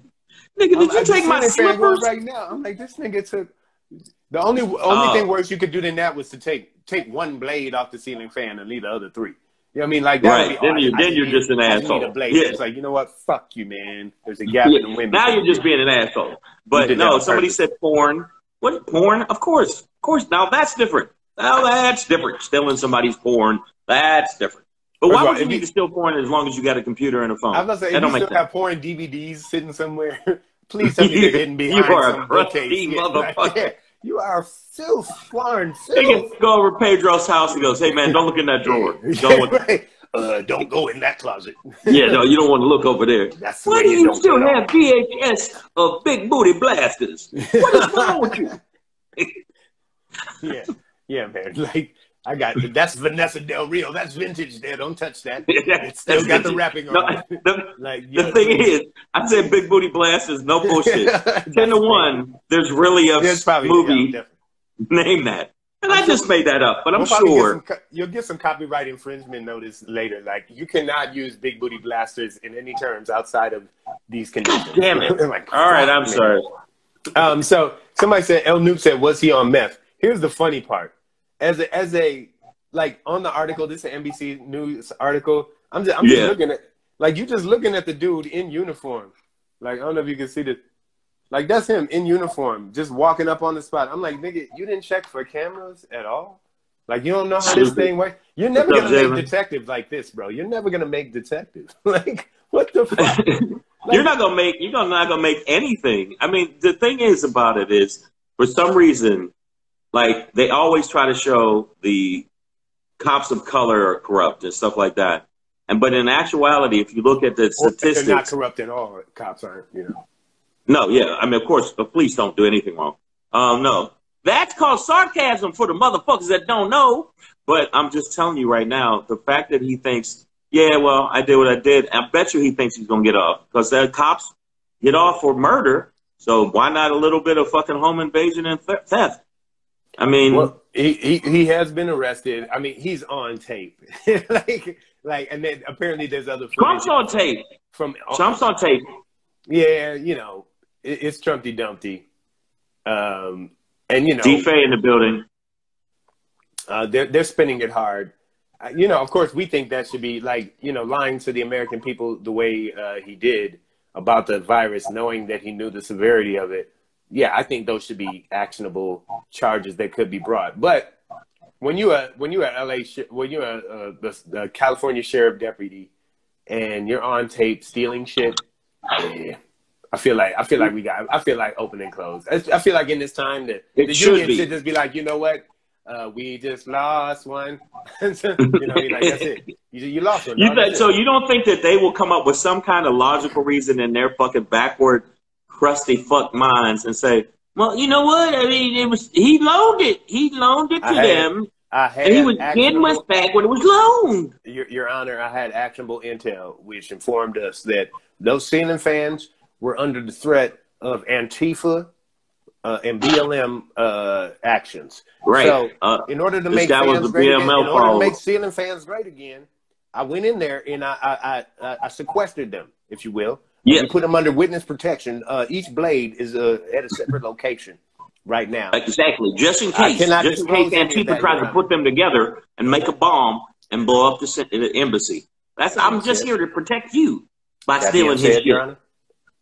did I'm, you take my slippers right now? I'm like, this nigga took. The only only uh, thing worse you could do than that was to take take one blade off the ceiling fan and leave the other three. You know what I mean? Like that. Right. Then, you, I, then I you're need, just an asshole. Yeah. It's like you know what? Fuck you, man. There's a gap yeah. in the window. Now you're just being an asshole. But no, somebody purpose. said porn. What porn? Of course, of course. Now that's different. Now that's different. Stealing somebody's porn. That's different. But why would you need to steal porn as long as you got a computer and a phone? I was saying, you still have porn DVDs sitting somewhere. Please tell me you didn't be. You are a crusty motherfucker. Yeah, you are filth, foreign filth. Go over Pedro's house. He goes, "Hey man, don't look in that drawer. Don't, right. uh, don't go in that closet." yeah, no, you don't want to look over there. That's why do you still have VHS of Big Booty Blasters? What is wrong with you? yeah, yeah, man. Like I got that's Vanessa Del Rio. That's vintage there. Don't touch that. It's still got the wrapping on. No, the, like, the thing is, I said big booty blasters, no bullshit. Ten to one, there's really a probably, movie yeah, name that. And I'm i just sure, made that up, but I'm we'll sure get some, you'll get some copyright infringement notice later. Like you cannot use big booty blasters in any terms outside of these conditions. Damn it! like, All right, I'm man. sorry. Um, so somebody said El Noob said, "Was he on meth?" Here's the funny part as a as a like on the article, this is an NBC News article. I'm just I'm just looking at like you just looking at the dude in uniform. Like I don't know if you can see the like that's him in uniform, just walking up on the spot. I'm like, nigga, you didn't check for cameras at all? Like you don't know how this thing works? You're never What's gonna up, make detective like this, bro. You're never gonna make detective. like what the fuck? Like, you're not gonna make you're not gonna make anything. I mean, the thing is about it is for some reason like they always try to show the cops of color are corrupt and stuff like that. And but in actuality, if you look at the statistics, they're not corrupt at all. Cops aren't, you know. No, yeah, I mean, of course, the police don't do anything wrong. Um, no, that's called sarcasm for the motherfuckers that don't know. But I'm just telling you right now, the fact that he thinks, yeah, well, I did what I did. I bet you he thinks he's gonna get off because the cops get off for murder. So why not a little bit of fucking home invasion and theft? I mean, well, he, he he has been arrested. I mean, he's on tape. like like, and then apparently there's other. Trump's on tape. From Trump's on tape. Yeah, you know, it, it's Trumpy Dumpty. Um, and you know, DFA in the building. Uh, they're they're spinning it hard. Uh, you know, of course, we think that should be like you know lying to the American people the way uh, he did about the virus, knowing that he knew the severity of it yeah, I think those should be actionable charges that could be brought. But when you are when you are LA when you're a, uh, the, the, California sheriff deputy and you're on tape stealing shit, yeah, I feel like I feel like we got I feel like open and close. I, feel like in this time that it the should union be. should just be like, you know what, uh, we just lost one. you know, like that's it. You, you lost one. You so you don't think that they will come up with some kind of logical reason in their fucking backward crusty fuck minds and say, well, you know what? I mean, it was he loaned it. He loaned it to I them. I had and he was getting us back when it was loaned. Your, Your Honor, I had actionable intel which informed us that those ceiling fans were under the threat of Antifa uh, and BLM uh, actions. Right. So, uh, in order to make fans great again, in order to make ceiling fans great again, I went in there and I, I, I, I sequestered them, if you will. Yeah. We put them under witness protection. Uh, each blade is uh, at a separate location right now. Exactly. Just in case. Just in case Antifa tries to put them together and make a bomb and blow up the, the embassy. That's I'm just here to protect you by stealing his shit.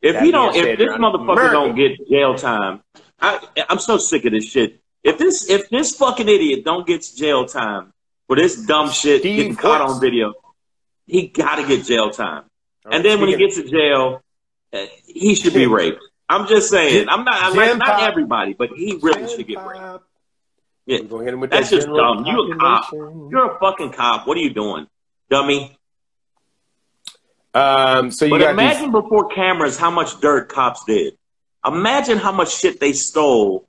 If that you don't, if this motherfucker don't get jail time, I, I'm so sick of this shit. If this if this fucking idiot don't get jail time for this dumb shit Steve getting caught on video, he got to get jail time and then when he gets to jail, uh, he should be raped. I'm just saying. I'm not. I like not everybody, but he really should get raped. Yeah. We gonna hit him with That's that just dumb. You a cop. You're a fucking cop. What are you doing, dummy? Um, so you But imagine before cameras how much dirt cops did. Imagine how much shit they stole.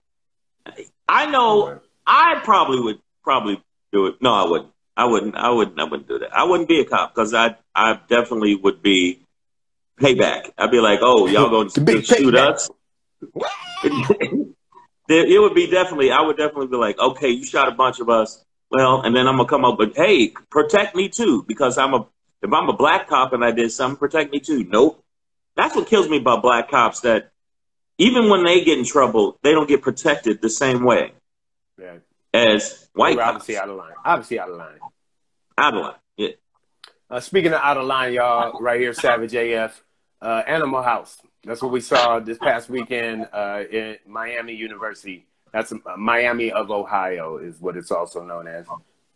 I know I probably would probably do it. No, I wouldn't. I wouldn't. I wouldn't. I wouldn't do that. I wouldn't be a cop because I I definitely would be payback. I'd be like, oh, y'all going to shoot payback. us? It would be definitely. I would definitely be like, okay, you shot a bunch of us. Well, and then I'm gonna come up with, hey, protect me too, because I'm a if I'm a black cop and I did something, protect me too. Nope. That's what kills me about black cops. That even when they get in trouble, they don't get protected the same way Yeah. as white We're cops. obviously out of line. Obviously out of line. Out of line. Uh, speaking of out of line, y'all, right here, Savage AF, uh, Animal House. That's what we saw this past weekend uh, in Miami University. That's uh, Miami of Ohio, is what it's also known as.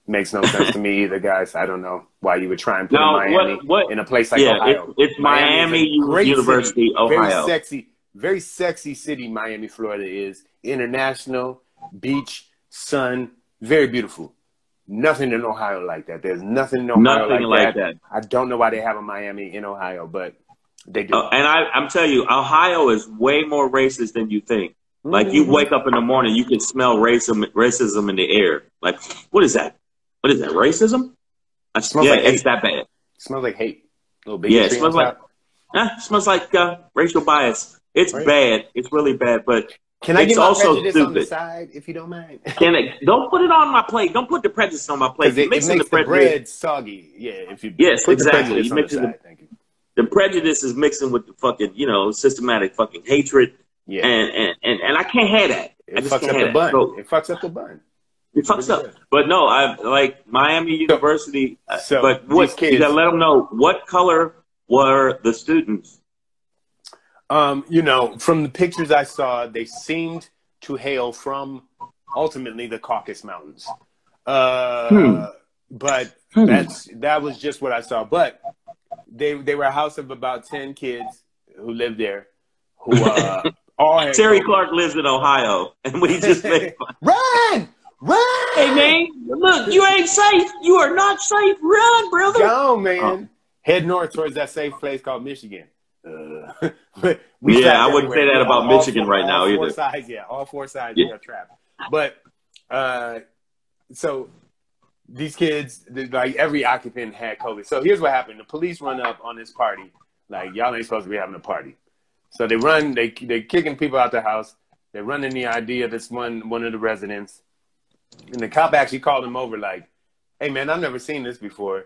Makes no sense to me either, guys. I don't know why you would try and put No, Miami what- what- in a place like yeah, Ohio. it's- it's Miami great University, city. Ohio. Very sexy, very sexy city. Miami, Florida is international beach, sun, very beautiful. Nothing in Ohio like that. There's nothing in Ohio Nothing like, like that. that. I don't know why they have a Miami in Ohio, but they do. Uh, and I, I'm telling you, Ohio is way more racist than you think. Like Mm-hmm. you wake up in the morning, you can smell racism, racism in the air. Like, what is that? What is that? Racism? I, Smells yeah, like it's hate. that bad. smells like hate. little Yeah, it smells like eh, it smells like uh, racial bias. It's Right. bad. It's really bad. But Can I it's get my also prejudice on the side, if you don't mind? can I, don't put it on my plate. Don't put the prejudice on my plate. It, You're it mixing makes the, prejudice. bread soggy. Yeah, if you Yes, put exactly. the prejudice You on the mix side. The prejudice is mixing with the fucking, you know, systematic fucking hatred, Yeah, and and and, and I can't have that. I it just fucks can't up have the that. bun. So, it fucks up the bun. It fucks up. But no, I like Miami University. uh, So, but what these kids- you gotta let them know what color were the students? Um, you know, from the pictures I saw, they seemed to hail from ultimately the Caucasus Mountains. Uh, Hmm. But Hmm. that's that was just what I saw. But they they were a house of about ten kids who lived there, who uh, all had Terry COVID. Clark lives in Ohio, and we just made fun. Run, run! Hey man, look, you ain't safe. You are not safe. Run, brother. Go, man. Head north towards that safe place called Michigan. Uh, Yeah, I wouldn't say that about All Michigan four- right now either. all four. Sides, yeah, all four sides Yeah. are trapped. But uh, so these kids, like every occupant had COVID. So here's what happened: the police run up on this party, like y'all ain't supposed to be having a party. So they run, they they kicking people out the house. They run in the idea that's one one of the residents, and the cop actually called him over, like, "Hey man, I've never seen this before.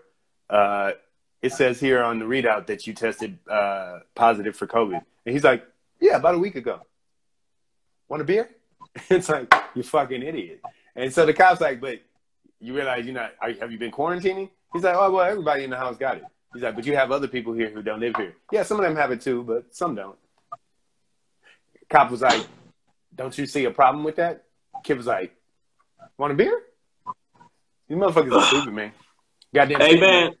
Uh, it says here on the readout that you tested uh, positive for COVID." And he's like, "Yeah, about a week ago. Want a beer?" it's like you fucking idiot. And so the cop's like, "But you realize you're not? Are, have you been quarantining?" He's like, "Oh well, everybody in the house got it." He's like, "But you have other people here who don't live here. Yeah, some of them have it too, but some don't." Cop was like, "Don't you see a problem with that?" Kid was like, "Want a beer?" These motherfuckers are stupid, man. Goddamn. Hey man,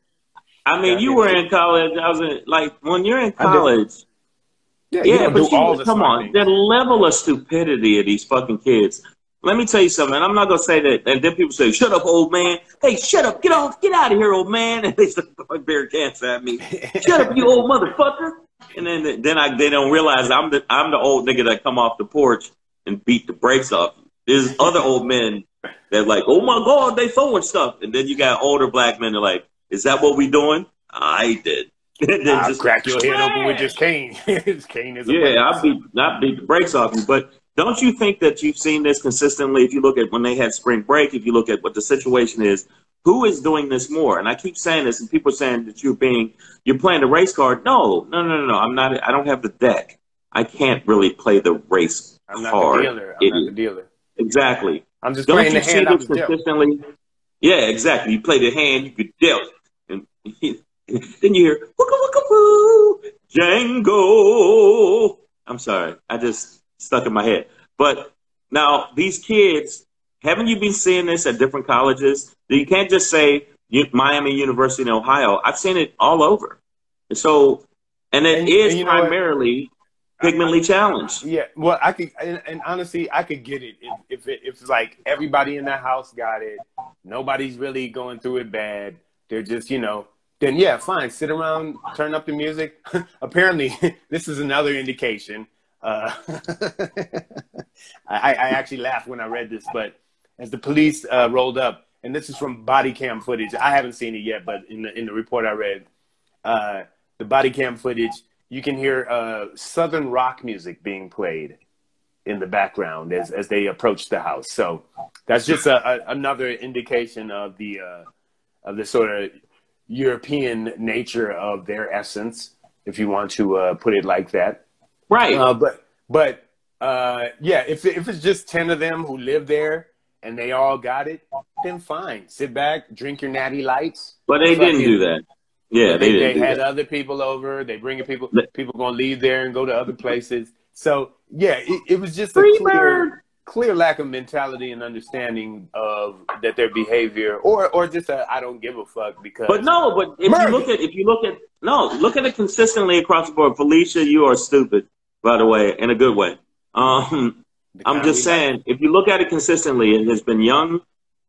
I mean, you were in college. I was in like when you're in college. Yeah, Yeah, but you, come on, the level of stupidity of these fucking kids. Let me tell you something. I'm not gonna say that. And then people say, "Shut up, old man." Hey, shut up. Get off. Get out of here, old man. And they start throwing cans at me. Shut up, you old motherfucker. And then then I they don't realize I'm the I'm the old nigga that come off the porch and beat the brakes off. you. There's other old men that like, oh my god, they throwing stuff. And then you got older black men that are like, is that what we doing? I did. and then I'll crack your head open with this cane. this cane is a yeah, weapon. I beat I beat the brakes off you. But don't you think that you've seen this consistently? If you look at when they had spring break, if you look at what the situation is, who is doing this more? And I keep saying this, and people are saying that you're being you're playing the race card. No, no, no, no, no. I'm not. I don't have the deck. I can't really play the race I'm not card. the dealer. I'm not the dealer. Exactly. I'm just Don't playing you the see hand I this was dealt. consistently? Yeah, exactly. You play the hand you could dealt, and then you hear wooka wooka woo, Django. I'm sorry, I just stuck in my head. But now these kids, haven't you been seeing this at different colleges? You can't just say U- Miami University in Ohio. I've seen it all over. So, and it And- is and you know what? primarily pigmentally challenged. Yeah, well, I could, and, and honestly, I could get it if if, it, if it's like everybody in the house got it, nobody's really going through it bad. They're just, you know, then yeah, fine. Sit around, turn up the music. Apparently, this is another indication. Uh, I, I actually laughed when I read this, but as the police uh, rolled up, and this is from body cam footage. I haven't seen it yet, but in the in the report I read, uh, the body cam footage, you can hear uh, southern rock music being played in the background as as they approach the house. So that's just a, a, another indication of the uh, of the sort of European nature of their essence, if you want to uh, put it like that. Right. Uh, but but uh, yeah, if if it's just ten of them who live there and they all got it, then fine. Sit back, drink your natty lights. But they didn't do that. Yeah, they, they, they had that. other people over. They bringing people. People gonna leave there and go to other places. So yeah, it, it was just a Free clear, bird. Clear lack of mentality and understanding of that their behavior, or or just a I don't give a fuck because. But no, but if Murder. you look at if you look at no, look at it consistently across the board. Felicia, you are stupid, by the way, in a good way. Um, I'm just saying, if you look at it consistently, it has been young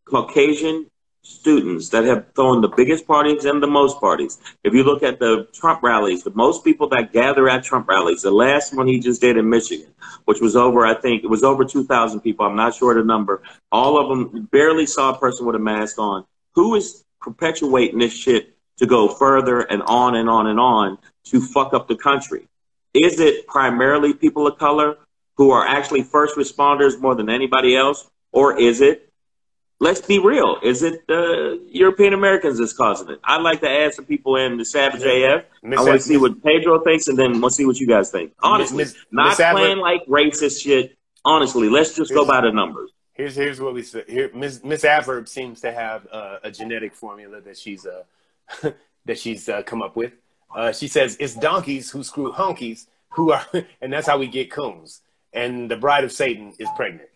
Caucasian students that have thrown the biggest parties and the most parties. If you look at the Trump rallies, the most people that gather at Trump rallies, the last one he just did in Michigan, which was over, I think it was over 2,000 people. I'm not sure the number. All of them barely saw a person with a mask on. Who is perpetuating this shit to go further and on and on and on to fuck up the country? Is it primarily people of color who are actually first responders more than anybody else? Or is it let's be real. Is it the European Americans that's causing it? I'd like to add some people in the Savage AF. Miss I want to see what Pedro thinks, and then we'll see what you guys think. Honestly, Miss- not Abbott- playing like racist shit. Honestly, let's just go by the numbers. Here's here's what we said. Here, Miss Miss Adverb seems to have uh, a genetic formula that she's uh, that she's uh, come up with. Uh, she says it's donkeys who screw honkies who are, and that's how we get coons. And the bride of Satan is pregnant.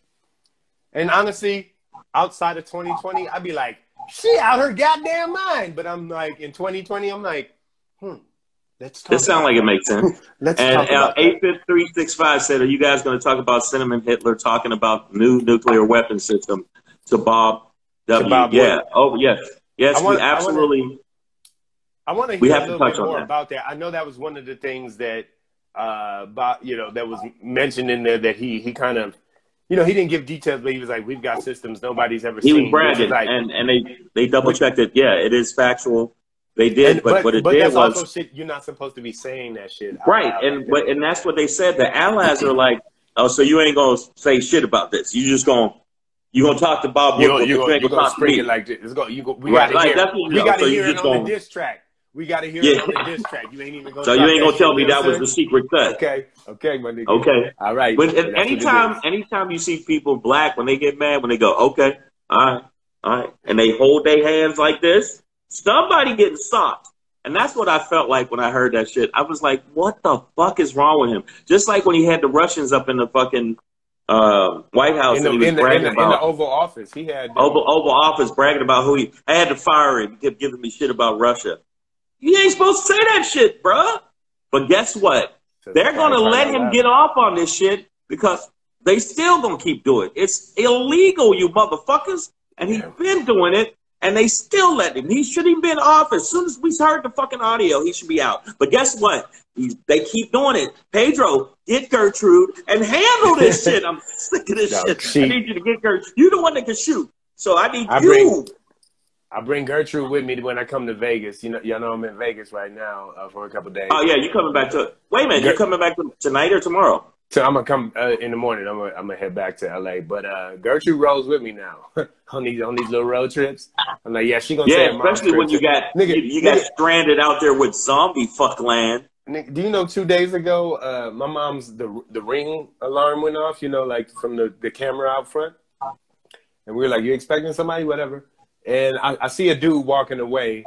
And honestly, outside of 2020, I'd be like, she out her goddamn mind. But I'm like, in 2020, I'm like, hmm, let's talk. This sound about like it makes sense. Let's And talk uh, about eight fifty three six five said, "Are you guys going to talk about Cinnamon Hitler talking about new nuclear weapon system to Bob W? Bob yeah. Wood. Oh yes, yes. Want- we absolutely. I want to We hear a have to little touch bit on more that. about that. I know that was one of the things that, uh, about, you know, that was mentioned in there that he he kind of, you know, he didn't give details, but he was like, "We've got systems nobody's ever he seen." was bragging, like, and and they they double checked it. Yeah, it is factual. They did, and- but what it but did was also shit. You're not supposed to be saying that shit, right, and like but and that's what they said. The allies are like, oh, so you ain't gonna say shit about this. You just gonna you gonna talk to Bob you gonna, you gonna, you gonna gonna talk to me. it like this. It's go, you go, we Right, gotta like, hear, we gotta so you hear it just on gonna- the diss track. We gotta hear Yeah. it on the diss track. You ain't even gonna. So you ain't gonna tell me that was the secret cut. Okay, okay, my nigga. Okay. all right. But anytime, anytime you see people black when they get mad, when they go, okay, all right, all right, and they hold their hands like this, somebody getting socked. And that's what I felt like when I heard that shit. I was like, what the fuck is wrong with him? Just like when he had the Russians up in the fucking uh, White House in the, and he was in, the, in, bragging about. in the Oval Office, he had Oval, Oval Office, bragging about who he. I had to fire him, He kept giving me shit about Russia. You ain't supposed to say that shit, bruh. But guess what? They're gonna let him get off on this shit because they still gonna keep doing it. It's illegal, you motherfuckers. And he's been doing it, and they still let him. He shouldn't have been off. As soon as we heard the fucking audio, he should be out. But guess what? They keep doing it. Pedro, get Gertrude and handle this shit. I'm sick of this No, shit. she- I need you to get Gertrude. You're the one that can shoot. So I need I you. bring- I bring Gertrude with me when I come to Vegas. You know, y'all know I'm in Vegas right now uh, for a couple days. oh yeah, you coming back to. Wait a minute, you're coming back to tonight or tomorrow? So I'm gonna come uh, in the morning. I'm gonna, I'm gonna head back to LA. But uh, Gertrude rolls with me now on these on these little road trips. I'm like, yeah, she gonna Yeah, especially when you got nigga, you, you got stranded out there with zombie fuck land. Nick, do you know two days ago, uh, my mom's the the ring alarm went off. You know, like from the, the camera out front, and we were like, "You expecting somebody?" Whatever. And I, I see a dude walking away,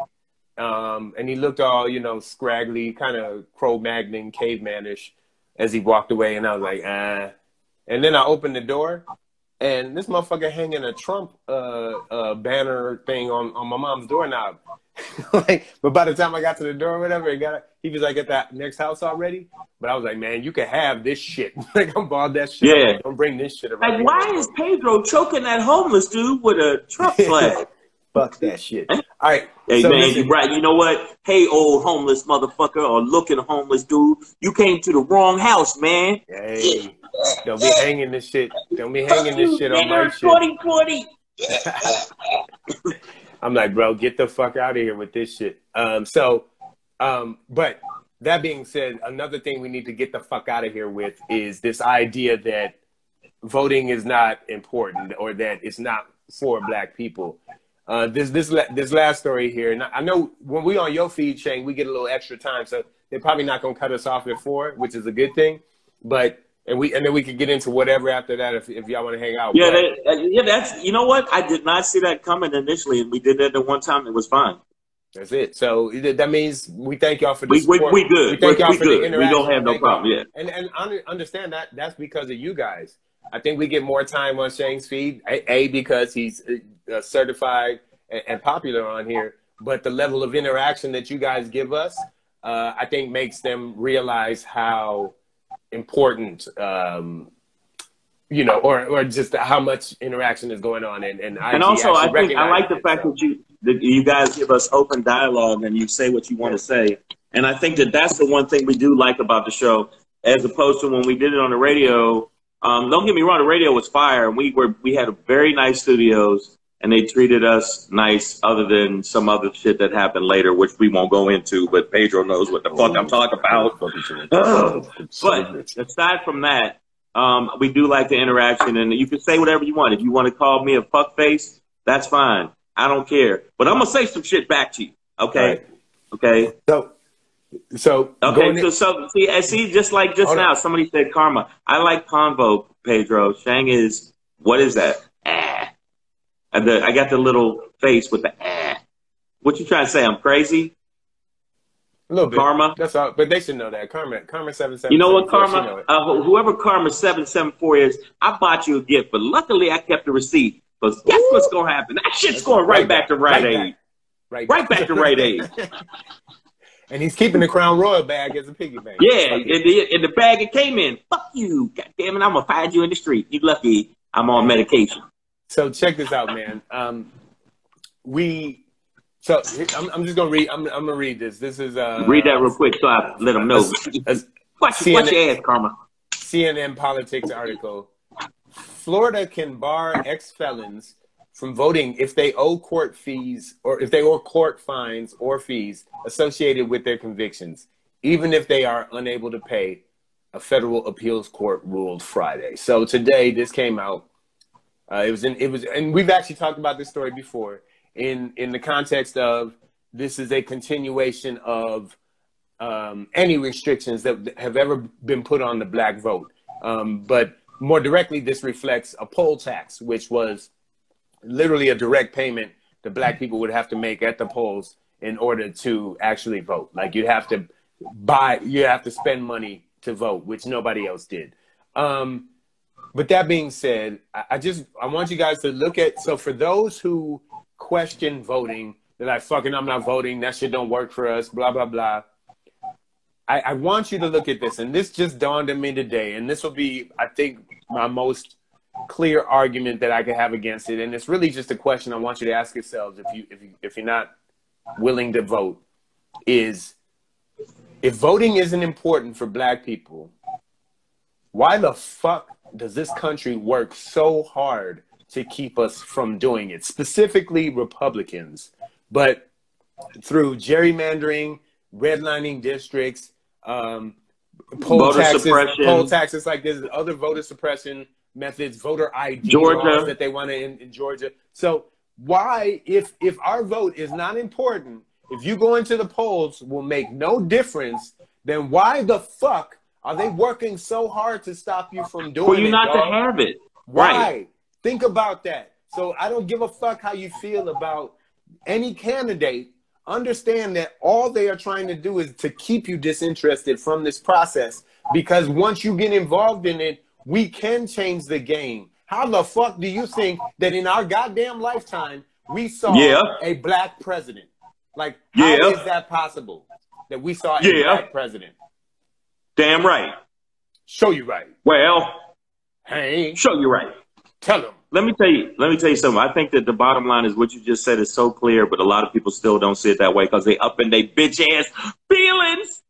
um, and he looked all you know scraggly, kind of Cro-Magnon, cavemanish, as he walked away. And I was like, "Ah." And then I opened the door, and this motherfucker hanging a Trump uh, uh, banner thing on, on my mom's doorknob. like, but by the time I got to the door or whatever, he got he was like at that next house already. But I was like, man, you can have this shit. like I'm bought that shit. Yeah. Don't bring this shit around. Like, why is Pedro choking that homeless dude with a Trump flag? Fuck that shit. All right. Hey so man, listen, you right. You know what? Hey, old homeless motherfucker or looking homeless dude, you came to the wrong house, man. Hey, don't be hanging this shit. Don't be hanging this shit on my shit. 2020. I'm like, bro, get the fuck out of here with this shit. Um, so, um, but that being said, another thing we need to get the fuck out of here with is this idea that voting is not important or that it's not for black people. Uh, this this la- this last story here, and I know when we on your feed, Shane, we get a little extra time, so they're probably not gonna cut us off at four, which is a good thing. But and we and then we could get into whatever after that if if y'all want to hang out. Yeah, But- yeah, that's you know what? I did not see that coming initially, and we did that the one time. It was fine. That's it. So that means we thank y'all for the We we, support. we good. We thank y'all we for good. the We don't have no problem. Yeah. And and understand that that's because of you guys. I think we get more time on Shane's feed. A, a because he's uh, certified and, and popular on here, but the level of interaction that you guys give us, uh, I think makes them realize how important. Um, you know, or or just how much interaction is going on, and and, And also, I think I like the fact so. that you that you guys give us open dialogue and you say what you want to say. And I think that that's the one thing we do like about the show, as opposed to when we did it on the radio. Um, don't get me wrong, the radio was fire, and we were we had very nice studios, and they treated us nice. Other than some other shit that happened later, which we won't go into, but Pedro knows what the fuck I'm talking about. But aside from that, um, we do like the interaction, and you can say whatever you want. If you want to call me a fuck face, that's fine. I don't care. But I'm gonna say some shit back to you. Okay. Right. Okay. So, so Okay. So, so see, I see, just like just now, on. somebody said karma. I like convo, Pedro. Shang is what is that? Ah. And the, I got the little face with the ah. What you trying to say? I'm crazy? a little bit. Karma? That's all. But they should know that. Karma, Karma seven seven. You know what, Karma? Uh, whoever Karma seven seven four is, I bought you a gift, but luckily I kept the receipt. Because guess what's gonna happen? That shit's going right, back to Rite right Aid. Right, Right back to Rite Aid. and he's keeping the Crown Royal bag as a piggy bank. Yeah, in the, in the bag it came in. Fuck you. God damn it, I'm gonna find you in the street. You lucky I'm on medication. So check this out, man. Um, we. So I'm, I'm just gonna read. I'm, I'm gonna read this. This is uh, Read that real quick so I let them know. watch your ass, Karma. CNN politics article. Florida can bar ex felons from voting if they owe court fees or if they owe court fines or fees associated with their convictions, even if they are unable to pay. A federal appeals court ruled Friday. So today, this came out. Uh, it was in it was, and we've actually talked about this story before in in the context of this is a continuation of um, any restrictions that have ever been put on the black vote. Um, but more directly, this reflects a poll tax, which was literally a direct payment that black people would have to make at the polls in order to actually vote. Like you'd have to buy, you have to spend money to vote, which nobody else did. Um, but that being said, I, I just I want you guys to look at so for those who question voting, they're like, fucking I'm not voting, that shit don't work for us, blah blah blah. I, I want you to look at this, and this just dawned on me today, and this will be, I think, my most clear argument that I could have against it, and it's really just a question I want you to ask yourselves if you if you if you're not willing to vote, is if voting isn't important for Black people, why the fuck does this country work so hard to keep us from doing it? Specifically, Republicans, but through gerrymandering, redlining districts, um, poll Voter taxes, suppression. poll taxes like this, other voter suppression methods, voter ID Georgia. laws that they want to in, in Georgia. So why, if if our vote is not important, if you go into the polls will make no difference, then why the fuck are they working so hard to stop you from doing it? For you it? not dog? to have it. Why? Right. Think about that. So I don't give a fuck how you feel about any candidate. Understand that all they are trying to do is to keep you disinterested from this process because once you get involved in it, we can change the game. How the fuck do you think that in our goddamn lifetime we saw Yeah. a black president? Like, how Yeah. is that possible that we saw a Yeah. black president? Damn right. Show you right. Well, Hey, show you right. tell them. Let me tell you. Let me tell you something. I think that the bottom line is what you just said is so clear, but a lot of people still don't see it that way because they up in their bitch ass feelings.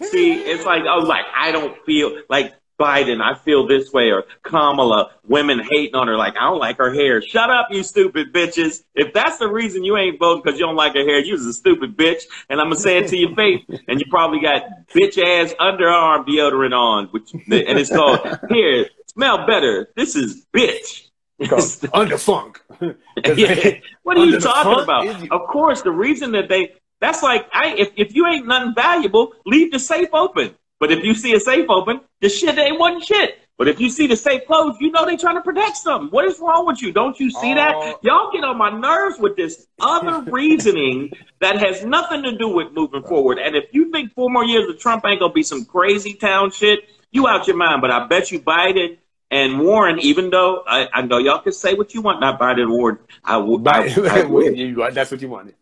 See, it's like oh, like I don't feel like Biden. I feel this way, or Kamala. Women hating on her, like I don't like her hair. Shut up, you stupid bitches. If that's the reason you ain't voting because you don't like her hair, you's a stupid bitch. And I'm gonna say it to your face. And you probably got bitch ass underarm deodorant on, which and it's called here. Smell better. This is bitch. Because under funk. Yeah. What are you talking about? you- Of course, the reason that they that's like I if, if you ain't nothing valuable, leave the safe open. But if you see a safe open, the shit ain't wasn't shit. But if you see the safe closed, you know they trying to protect something. What is wrong with you? Don't you see Oh. that? Y'all get on my nerves with this other reasoning that has nothing to do with moving forward. And if you think four more years of Trump ain't gonna be some crazy town shit, you out your mind. But I bet you Biden and Warren, even though I, I know y'all can say what you want, not Biden and Warren, I would. I, I would. You- That's what you wanted.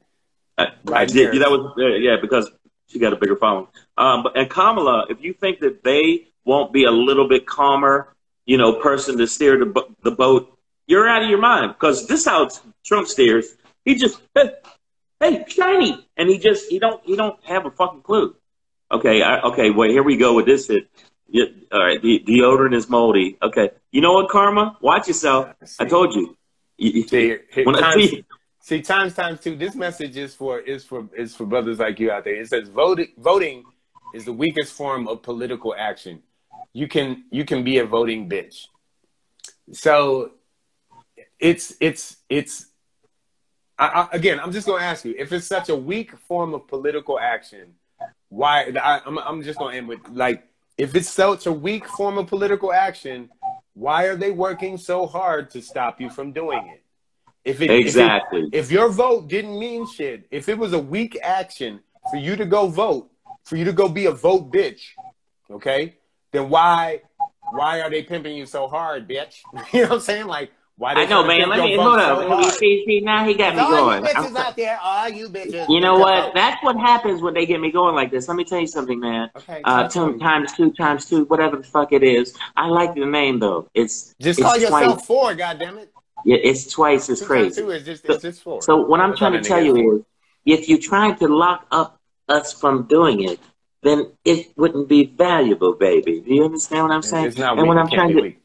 I, I did. That was uh, yeah, because she got a bigger following. Um, but and Kamala, if you think that they won't be a little bit calmer, you know, person to steer the bo- the boat, you're out of your mind. Because this how Trump steers. He just hey, hey, shiny, and he just he don't he don't have a fucking clue. Okay, I, okay, well here we go with this. Hit. Yeah, all right, the deodorant is moldy. Okay, you know what, Karma? Watch yourself. I told you. See, here- when I times- see, See, times times two. This message is for is for is for brothers like you out there. It says voting voting is the weakest form of political action. You can you can be a voting bitch. So it's it's it's I, I, again. I'm just going to ask you if it's such a weak form of political action. Why? I, I'm I'm just going to end with like if it's such a weak form of political action, why are they working so hard to stop you from doing it? If it, if it- exactly. if your vote didn't mean shit, if it was a weak action for you to go vote, for you to go be a vote bitch, okay, then why why are they pimping you so hard, bitch? you know what I'm saying? Like why I know, man. Let me hold up. so Let me hard? see, see, now he got me all going. you I'm bitches out there, all you bitches. You know what? That's what happens when they get me going like this. Let me tell you something, man. Okay, Uh, two me. times two times two, whatever the fuck it is. I like the name though. It's Just it's call yourself twice. four, goddammit. Yeah, it's twice as crazy. two is just it's just four. So what I'm That's trying to tell you is, if you're trying to lock up us from doing it, then it wouldn't be valuable, baby. Do you understand what I'm saying? It's not and weak. what I'm can't trying be to, weak.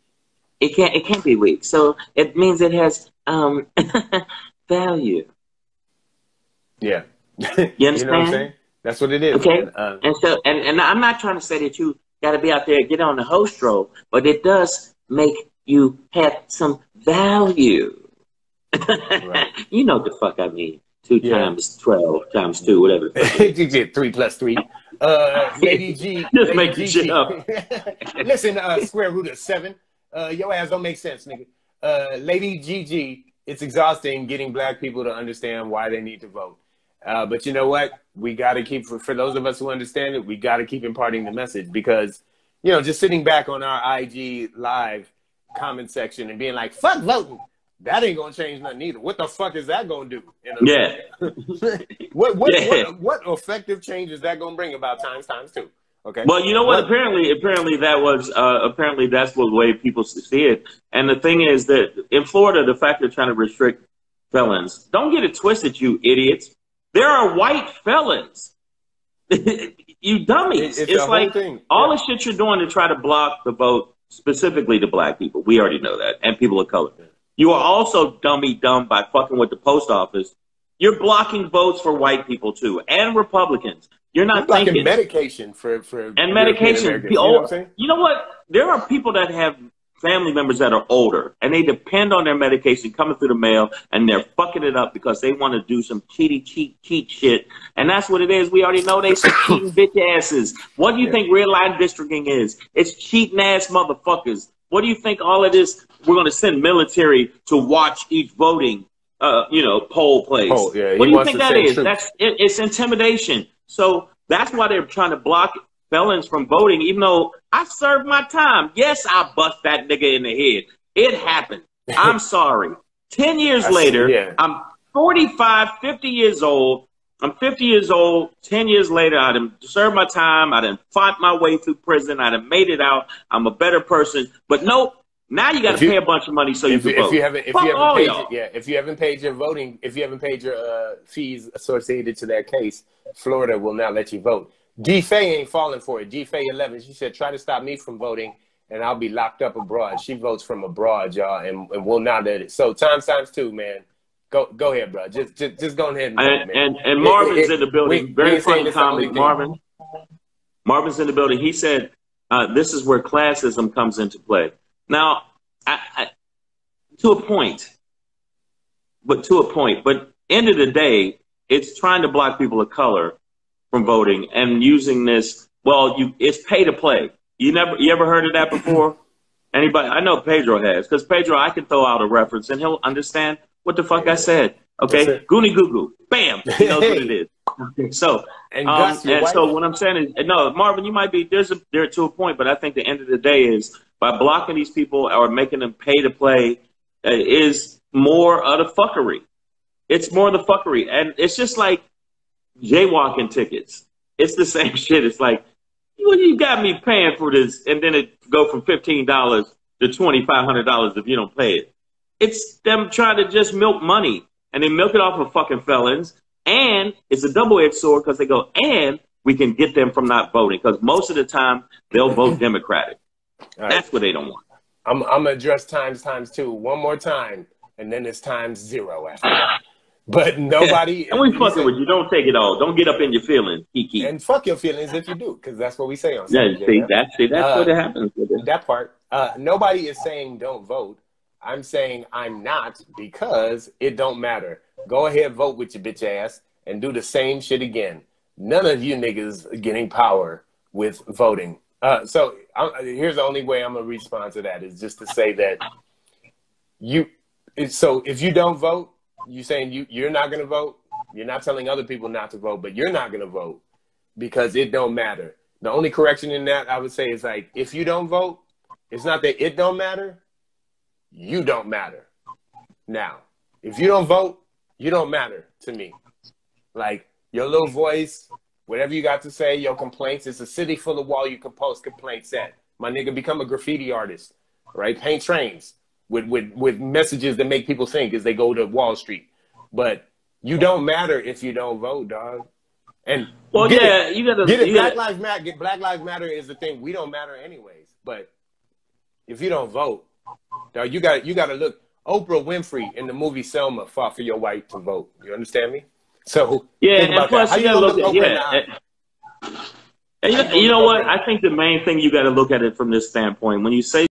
it can't, it can't be weak. So it means it has um value. Yeah. You You know what I'm understand? saying? That's what it is. Okay. man. Uh, And so, and, and I'm not trying to say that you got to be out there and get on the host role, but it does make you have some value. You know what the fuck I mean. Two Yeah. times 12 times two, whatever. the fuck it is. you get three plus three. Uh, Lady G. Just Lady making shit Gigi. up. Listen, uh, square root of seven. Uh, your ass don't make sense, nigga. Uh, Lady GG, it's exhausting getting black people to understand why they need to vote. Uh, but you know what? We got to keep, for, for those of us who understand it, we got to keep imparting the message because, you know, just sitting back on our IG live comment section and being like, fuck voting, that ain't going to change nothing either. What the fuck is that going to do? Yeah. What what, Yeah. what what effective change is that going to bring about times times two? Okay. Well, you know what? What- Apparently, apparently that was uh, apparently that's what the way people see it. And the thing is that in Florida, the fact they're trying to restrict felons, don't get it twisted, you idiots. There are white felons. you dummies. It- it's it's like thing. all Yeah. the shit you're doing to try to block the vote specifically to black people. We already know that, and people of color. You are also dummy dumb by fucking with the post office. You're blocking votes for white people too, and Republicans. You're not like thinking medication for for and European medication. You know what I'm know, saying? you know what? There are people that have family members that are older and they depend on their medication coming through the mail and they're fucking it up because they want to do some cheaty cheat cheat shit. And that's what it is. We already know they some cheating bitch asses. What do you Yeah. think real line districting is? It's cheating ass motherfuckers. What do you think all of this we're gonna send military to watch each voting uh, you know, poll place. Poll, yeah, what do you think that is? that send is? troops. That's it, it's intimidation. So that's why they're trying to block felons from voting, even though I served my time. Yes, I bust that nigga in the head. It happened. I'm sorry. Ten years I see, later, yeah. I'm 45, 50 years old, I'm 50 years old. 10 years later, I done served my time. I done fought my way through prison. I done made it out. I'm a better person. But nope. Now you got to pay a bunch of money so you if, can if vote. you haven't, if Fuck you haven't paid, your, yeah, if you haven't paid your voting, if you haven't paid your uh, fees associated to that case, Florida will not let you vote. D. Faye ain't falling for it. D. Faye 11, she said, try to stop me from voting, and I'll be locked up abroad. She votes from abroad, y'all, and, and will not let it. So times times two, man. Go go ahead, bro. Just just, just go ahead and vote, And, man. and, and Marvin's in the building. we- Very funny comment. Marvin. Marvin's in the building. He said, uh, "This is where classism comes into play." Now, I, I, to a point, but to a point. But end of the day, it's trying to block people of color from voting and using this. Well, you it's pay to play. You never you ever heard of that before? Anybody? I know Pedro has because Pedro, I can throw out a reference and he'll understand what the fuck I said. Okay. Goonie Goo Goo, bam, he knows what it is. So And um, and so what I'm saying is, no, Marvin, you might be there's a there to a point, but I think the end of the day is by blocking these people or making them pay to play uh, is more of the fuckery. It's more of the fuckery, and it's just like jaywalking tickets. It's the same shit. It's like you, you got me paying for this, and then it go from fifteen dollars to twenty five hundred dollars if you don't pay it. It's them trying to just milk money, and they milk it off of fucking felons. And it's a double edged sword because they go, and we can get them from not voting because most of the time they'll vote Democratic. Right. That's what they don't want. I'm I'm gonna address times times two one more time, and then it's times zero after that. But nobody. And we fucking with you. Don't take it all. Don't get up in your feelings, Kiki. And fuck your feelings if you do, because that's what we say on Yeah, see, yeah? that's see, that's Uh, what happens with it. that part. Uh, nobody is saying don't vote. I'm saying I'm not because it don't matter. Go ahead, vote with your bitch ass, and do the same shit again. None of you niggas getting power with voting. Uh, so uh, here's the only way I'm gonna respond to that is just to say that you. So if you don't vote, you saying you you're not gonna vote. You're not telling other people not to vote, but you're not gonna vote because it don't matter. The only correction in that I would say is like if you don't vote, it's not that it don't matter, you don't matter. Now, if you don't vote, you don't matter to me. Like your little voice, whatever you got to say, your complaints. It's a city full of wall you can post complaints at. My nigga, become a graffiti artist, right? Paint trains with with with messages that make people think as they go to Wall Street. But you don't matter if you don't vote, dog. And Well, yeah, it. you gotta. Get it? you Black gotta- Lives Matter. Get Black Lives Matter is the thing. We don't matter anyways. But if you don't vote, dog, you got you got to look. Oprah Winfrey in the movie Selma fought for your right to vote. You understand me? So Yeah, and plus that. You gotta gonna look at Oprah in the yeah. and- and you, you know what? I think the main thing you got to look at it from this standpoint when you say